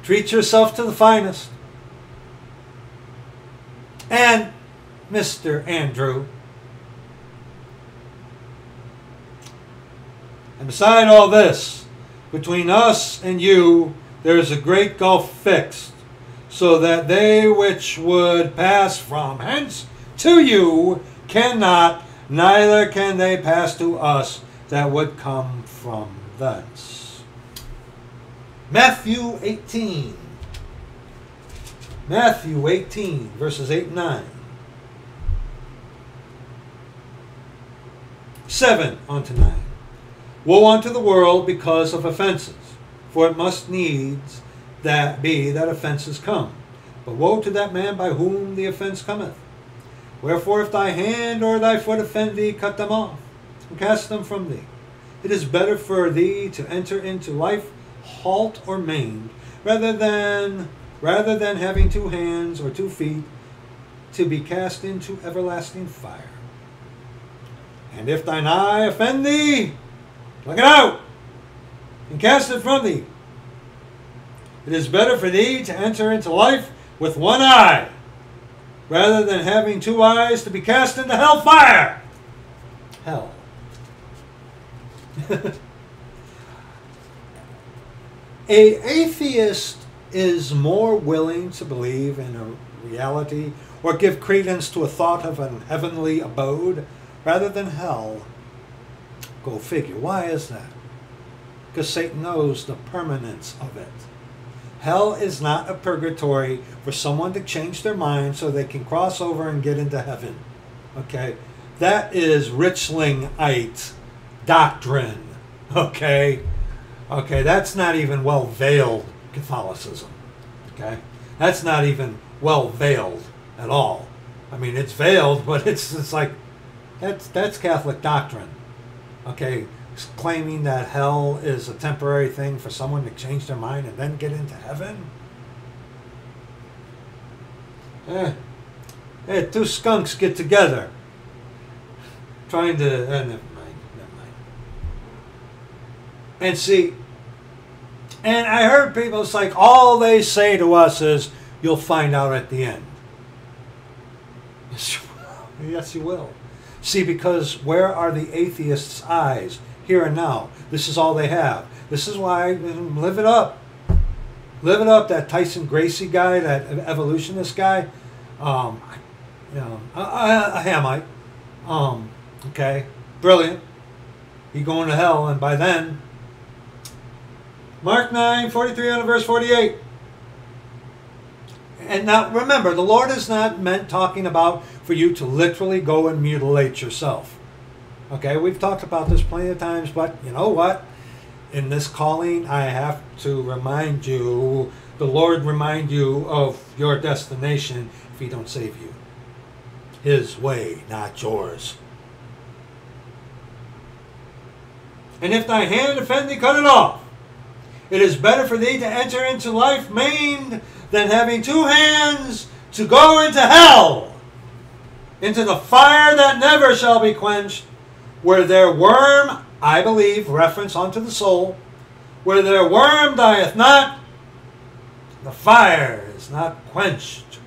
Treat yourself to the finest. And Mr. Andrew, and beside all this, between us and you, there is a great gulf fixed, so that they which would pass from hence to you cannot, neither can they pass to us that would come from thence. Matthew 18. Matthew 18, verses 8 and 9. 7 unto 9. Woe unto the world because of offenses, for it must needs that be that offenses come. But woe to that man by whom the offense cometh. Wherefore, if thy hand or thy foot offend thee, cut them off, and cast them from thee. It is better for thee to enter into life halt or maimed, rather than rather than having two hands or two feet to be cast into everlasting fire. And if thine eye offend thee, pluck it out and cast it from thee. It is better for thee to enter into life with one eye rather than having two eyes to be cast into hell fire. <laughs> Hell. A atheist is more willing to believe in a reality or give credence to a thought of an heavenly abode rather than hell. Go figure. Why is that? Because Satan knows the permanence of it. Hell is not a purgatory for someone to change their mind so they can cross over and get into heaven. Okay? That is Richlingite doctrine. Okay? Okay, that's not even well veiled Catholicism. Okay? That's not even well veiled at all. I mean, it's veiled, but it's it's like that's that's Catholic doctrine. Okay, claiming that hell is a temporary thing for someone to change their mind and then get into heaven. Eh, hey, two skunks get together, trying to. Uh, never mind, never mind. And see, and I heard people, it's like all they say to us is, you'll find out at the end. Yes, <laughs> you will. See, because where are the atheists' eyes? Here and now. This is all they have. This is why, live it up. Live it up, that Tyson Gracie guy, that evolutionist guy. Um, you know, a, a, a Hamite. Um, okay, brilliant. He going to hell, and by then, Mark 9, 43 out of verse 48. And now remember, the Lord is not meant talking about for you to literally go and mutilate yourself. Okay, we've talked about this plenty of times, but you know what? In this calling, I have to remind you, the Lord remind you of your destination if He don't save you. His way, not yours. And if thy hand offend thee, cut it off. It is better for thee to enter into life maimed than having two hands to go into hell, into the fire that never shall be quenched, where their worm, I believe, reference unto the soul, where their worm dieth not, the fire is not quenched.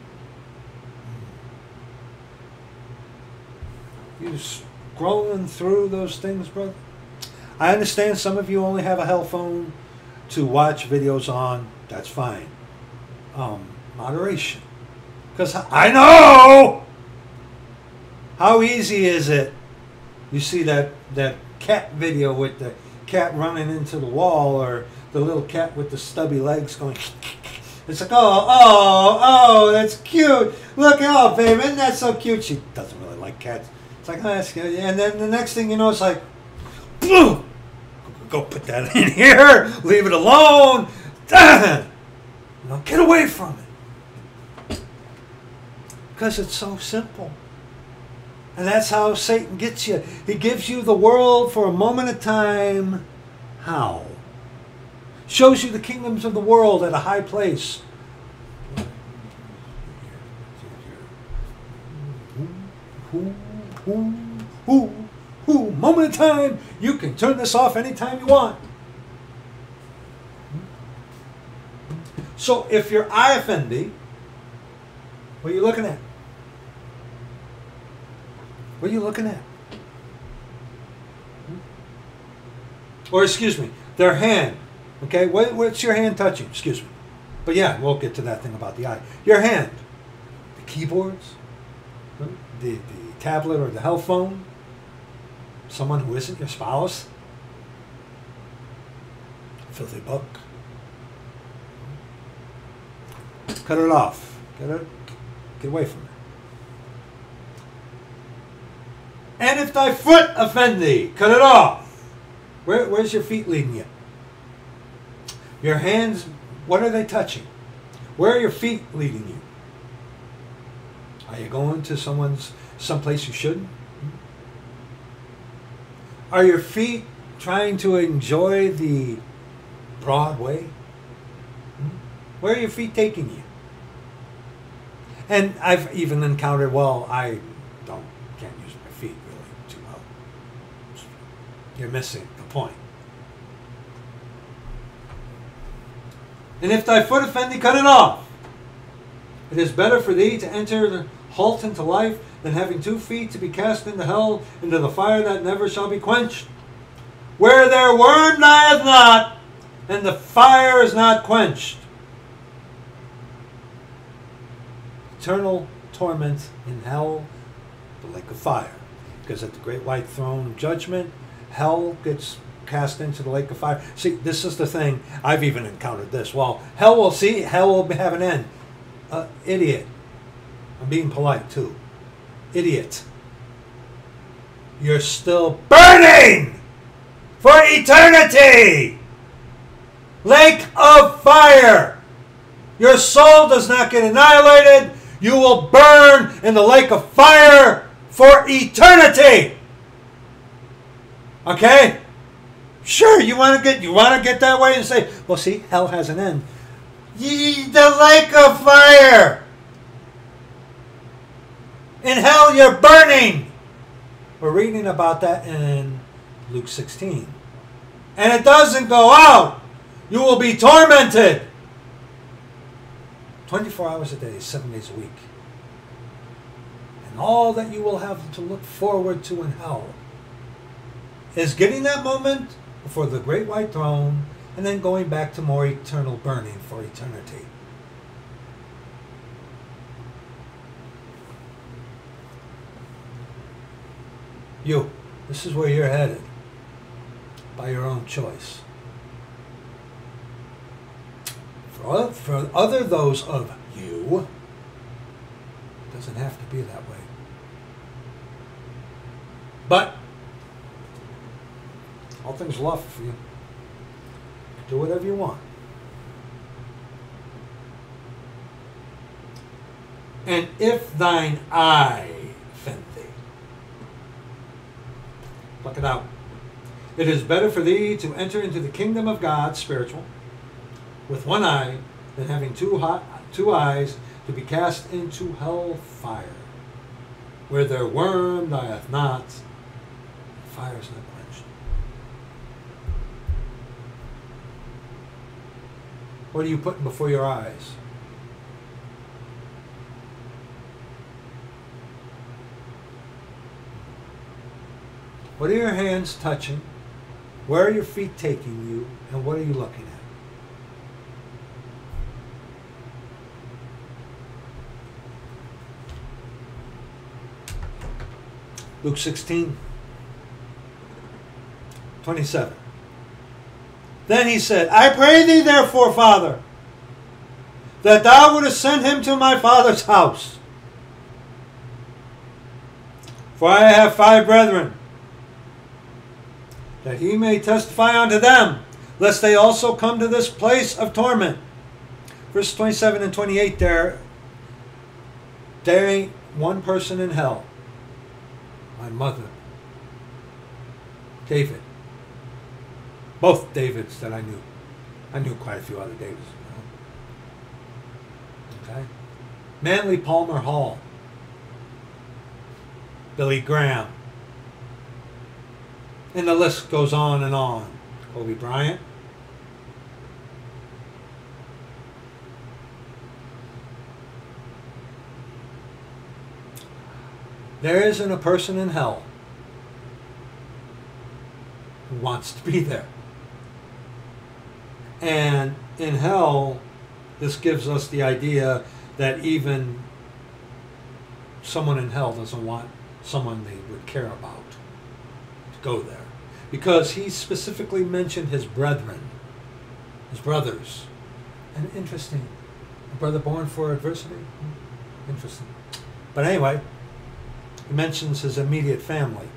You scrolling through those things, brother? I understand some of you only have a hell phone to watch videos on, that's fine. Um, moderation. Because I know! How easy is it? You see that, that cat video with the cat running into the wall or the little cat with the stubby legs going. <laughs> It's like, oh, oh, oh, that's cute. Look, oh, babe, isn't that so cute? She doesn't really like cats. It's like, oh, that's cute. And then the next thing you know, it's like, boom! go put that <laughs> in here. Leave it alone. <clears throat> Now get away from it. Because it's so simple. And that's how Satan gets you. He gives you the world for a moment of time. How? Shows you the kingdoms of the world at a high place. Who, who, who, who, moment of time. You can turn this off anytime you want. So if your eye offending, what are you looking at? What are you looking at? Hmm? Or excuse me, their hand. Okay, what, what's your hand touching? Excuse me. But yeah, we'll get to that thing about the eye. Your hand, the keyboards, hmm? the, the tablet or the health phone, someone who isn't your spouse, filthy book. Cut it off. Get it. Get away from. And if thy foot offend thee, cut it off. Where, where's your feet leading you? Your hands, what are they touching? Where are your feet leading you? Are you going to someone's someplace you shouldn't? Hmm? Are your feet trying to enjoy the Broadway? Hmm? Where are your feet taking you? And I've even encountered, well, I don't can't use my feet really too well. You're missing the point. And if thy foot offend thee, cut it off. It is better for thee to enter the halt into life than having two feet to be cast into hell, into the fire that never shall be quenched. Where their worm dieth not, and the fire is not quenched. Eternal torment in hell, the lake of fire. Because at the great white throne of judgment, hell gets cast into the lake of fire. See, this is the thing. I've even encountered this. Well, hell will see, hell will have an end. Uh, idiot. I'm being polite too. Idiot. You're still burning for eternity. Lake of fire. Your soul does not get annihilated. You will burn in the lake of fire for eternity. Okay? Sure, you want to get you want to get that way and say, well, see, hell has an end. Ye, the lake of fire. In hell, you're burning. We're reading about that in Luke 16. And it doesn't go out. You will be tormented. 24 hours a day, seven days a week. And all that you will have to look forward to in hell is getting that moment before the great white throne and then going back to more eternal burning for eternity. You, this is where you're headed by your own choice. For, for other those of you, it doesn't have to be that way. But all things lawful for you. Do whatever you want. And if thine eye offend thee, pluck it out. It is better for thee to enter into the kingdom of God, spiritual, with one eye, than having two, hot, two eyes to be cast into hell fire, where their worm dieth not, fire is not quenched. What are you putting before your eyes? What are your hands touching? Where are your feet taking you? And what are you looking at? Luke 16, 27. Then he said, I pray thee therefore, Father, that thou wouldest send him to my father's house. For I have five brethren, that he may testify unto them, lest they also come to this place of torment. Verse 27 and 28 there, there ain't one person in hell my mother, David. Both Davids that I knew. I knew quite a few other Davids. You know? Okay. Manly Palmer Hall. Billy Graham. And the list goes on and on. Kobe Bryant. There isn't a person in hell who wants to be there. And in hell, this gives us the idea that even someone in hell doesn't want someone they would care about to go there. Because he specifically mentioned his brethren, his brothers. And interesting. A brother born for adversity? Hmm, interesting. But anyway, he mentions his immediate family.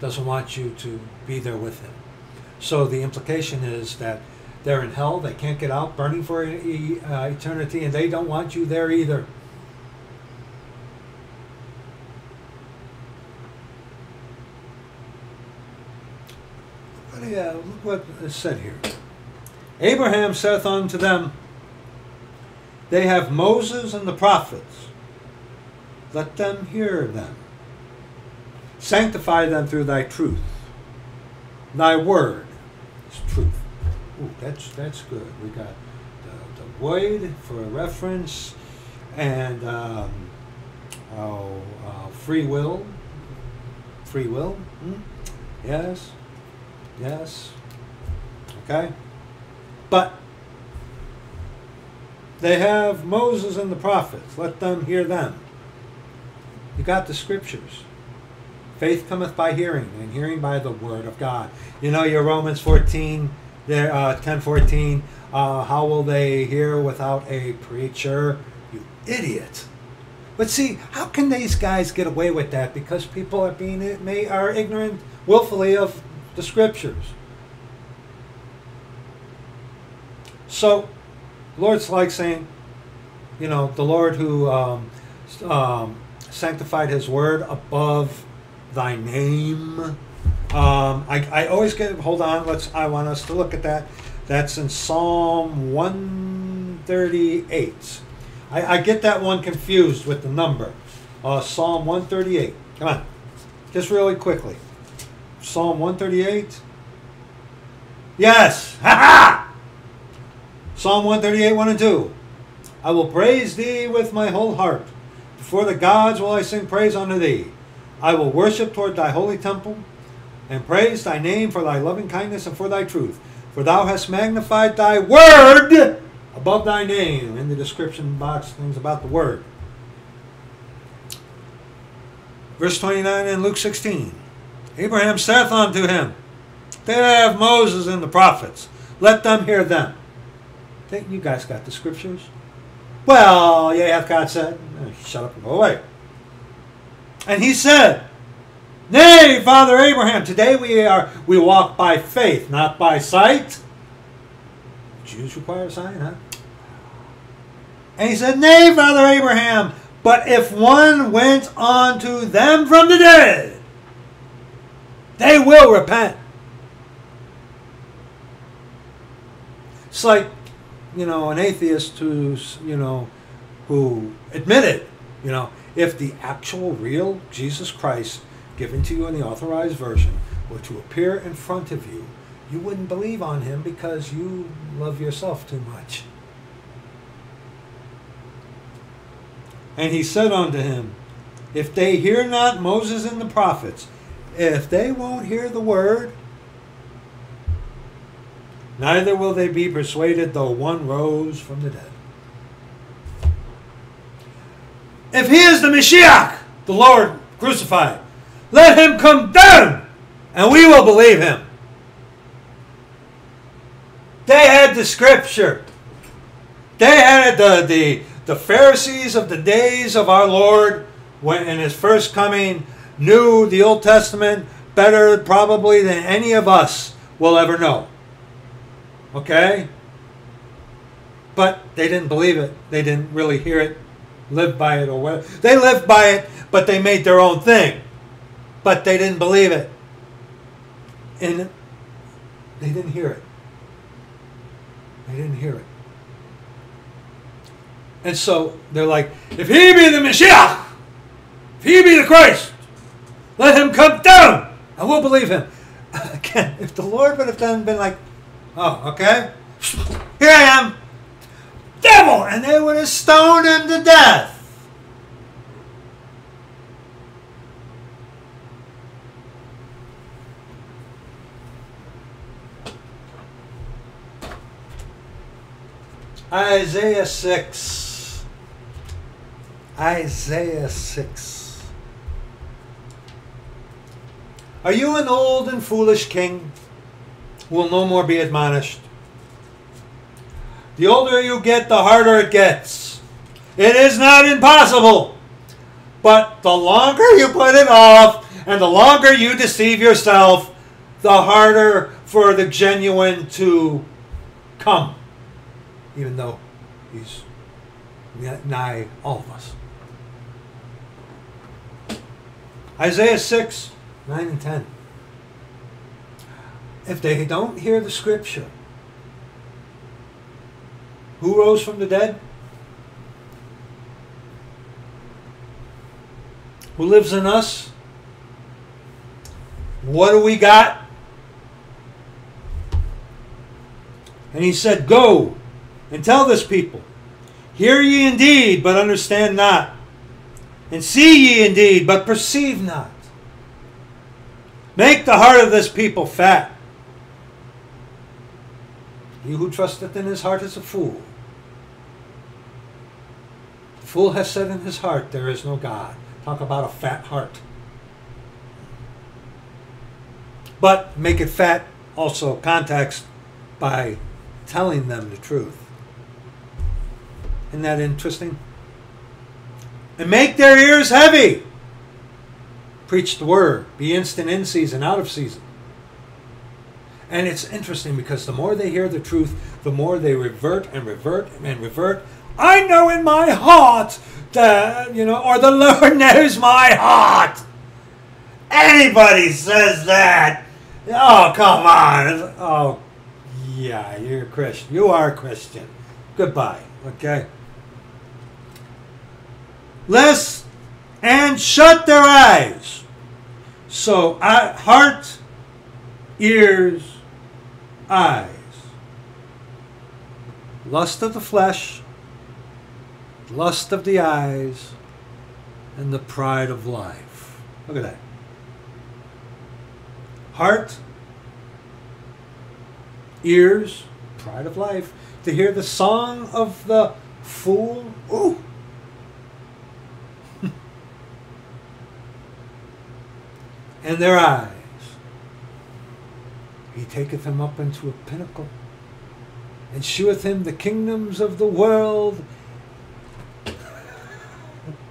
Doesn't want you to be there with him. So the implication is that they're in hell, they can't get out, burning for uh, eternity, and they don't want you there either. Yeah, look what is said here. Abraham saith unto them, They have Moses and the prophets. Let them hear them. Sanctify them through thy truth. Thy word is truth. Ooh, that's that's good. We got the, the void for a reference, and um, oh, free will. Free will. Hmm? Yes. Yes. Okay. But they have Moses and the prophets. Let them hear them. You got the scriptures. Faith cometh by hearing, and hearing by the word of God. You know your Romans 14, there, uh, 10 14. Uh, how will they hear without a preacher? You idiot. But see, how can these guys get away with that? Because people are being may are ignorant willfully of the scriptures. So, Lord's like saying, you know, the Lord who um, um, sanctified His word above thy name. Um, I, I always get hold on. Let's. I want us to look at that. That's in Psalm one thirty eight. I, I get that one confused with the number. Uh, Psalm one thirty eight. Come on, just really quickly. Psalm one thirty eight. Yes. Ha ha. Psalm 138, 1 and 2. I will praise thee with my whole heart. Before the gods will I sing praise unto thee. I will worship toward thy holy temple, and praise thy name for thy loving kindness and for thy truth. For thou hast magnified thy word above thy name. In the description box, things about the word. Verse 29 in Luke 16. Abraham saith unto him, They have Moses and the prophets. Let them hear them. Think you guys got the scriptures? Well, yeah, hath God said. Oh, shut up and go away. And he said, Nay, Father Abraham, today we are we walk by faith, not by sight. Jews require a sign, huh? And he said, Nay, Father Abraham, but if one went unto them from the dead, they will repent. It's like you know, an atheist who's, you know, who admitted, you know, if the actual real Jesus Christ given to you in the authorized version were to appear in front of you, you wouldn't believe on him because you love yourself too much. And he said unto him, If they hear not Moses and the prophets, if they won't hear the word, Neither will they be persuaded though one rose from the dead. If he is the Mashiach, the Lord crucified, let him come down and we will believe him. They had the scripture. They had the, the, the Pharisees of the days of our Lord when in his first coming knew the Old Testament better probably than any of us will ever know. Okay? But they didn't believe it. They didn't really hear it. Lived by it or whatever. They lived by it, but they made their own thing. But they didn't believe it. And they didn't hear it. They didn't hear it. And so they're like, if he be the Messiah, if he be the Christ, let him come down, and we'll believe him. <laughs> Again, if the Lord would have done been like, oh, okay, here I am, devil, and they would have stoned him to death. Isaiah 6. Isaiah 6. Are you an old and foolish king will no more be admonished? The older you get, the harder it gets. It is not impossible. But the longer you put it off and the longer you deceive yourself, the harder for the genuine to come even though he's nigh all of us. Isaiah 6, 9 and 10. If they don't hear the scripture, who rose from the dead? Who lives in us? What do we got? And he said, Go and tell this people, Hear ye indeed, but understand not, and see ye indeed, but perceive not. Make the heart of this people fat. He who trusteth in his heart is a fool. Fool has said in his heart, There is no God. Talk about a fat heart. But make it fat also context by telling them the truth. Isn't that interesting? And make their ears heavy. Preach the word. Be instant in season, out of season. And it's interesting because the more they hear the truth, the more they revert and revert and revert. I know in my heart that, you know, or the <laughs> Lord knows my heart. Anybody says that. Oh, come on. Oh, yeah, you're a Christian. You are a Christian. Goodbye. Okay? lest and shut their eyes. So uh, heart, ears, eyes. Lust of the flesh, lust of the eyes, and the pride of life. Look at that. Heart, ears, pride of life. To hear the song of the fool. Ooh. <laughs> and their eyes. He taketh them up into a pinnacle, and sheweth him the kingdoms of the world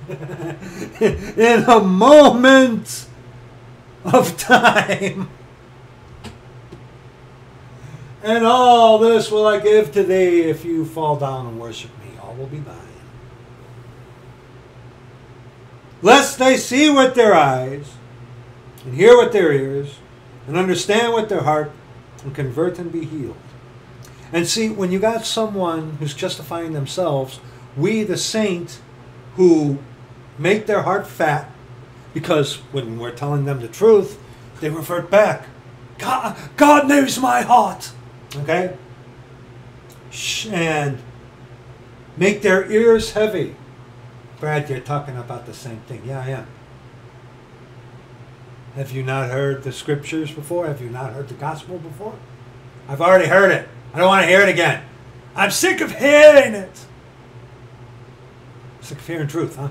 <laughs> in a moment of time. And all this will I give to thee if you fall down and worship me. All will be thine. Lest they see with their eyes and hear with their ears and understand with their heart and convert and be healed. And see, when you got someone who's justifying themselves, we, the saint, who make their heart fat, because when we're telling them the truth, they revert back. God, God knows my heart. Okay? And make their ears heavy. Brad, you're talking about the same thing. Yeah, I am. Have you not heard the scriptures before? Have you not heard the gospel before? I've already heard it. I don't want to hear it again. I'm sick of hearing it. Sick of hearing truth, huh?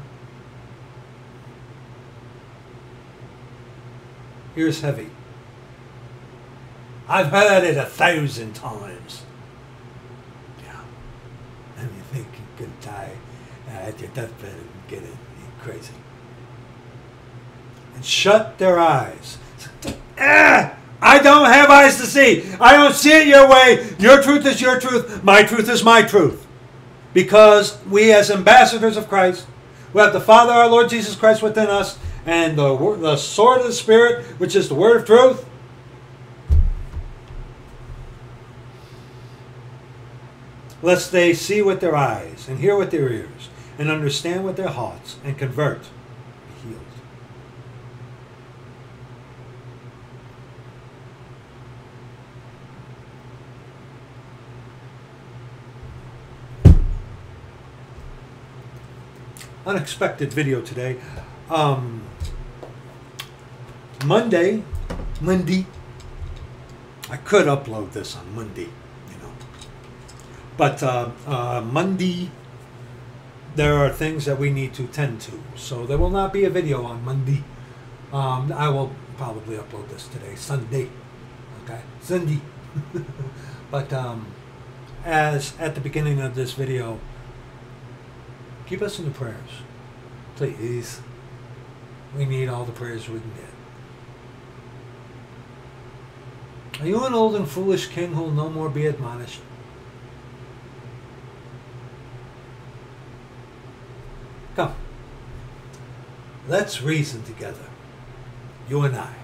Here's heavy. I've heard it a thousand times. Yeah. And you think you can die at your deathbed and get it crazy and shut their eyes. Ah, I don't have eyes to see. I don't see it your way. Your truth is your truth. My truth is my truth. Because we, as ambassadors of Christ, We have the Father, our Lord Jesus Christ, within us, and the, the sword of the Spirit, which is the word of truth. Lest they see with their eyes, and hear with their ears, and understand with their hearts, and convert, be healed. unexpected video today. Um, Monday, Monday. I could upload this on Monday, you know. But uh, uh, Monday, there are things that we need to tend to. So there will not be a video on Monday. Um, I will probably upload this today, Sunday. Okay, Sunday. <laughs> but um, as at the beginning of this video, keep us in the prayers. Please. We need all the prayers we can get. Are you an old and foolish king who will no more be admonished? Come. Let's reason together. You and I.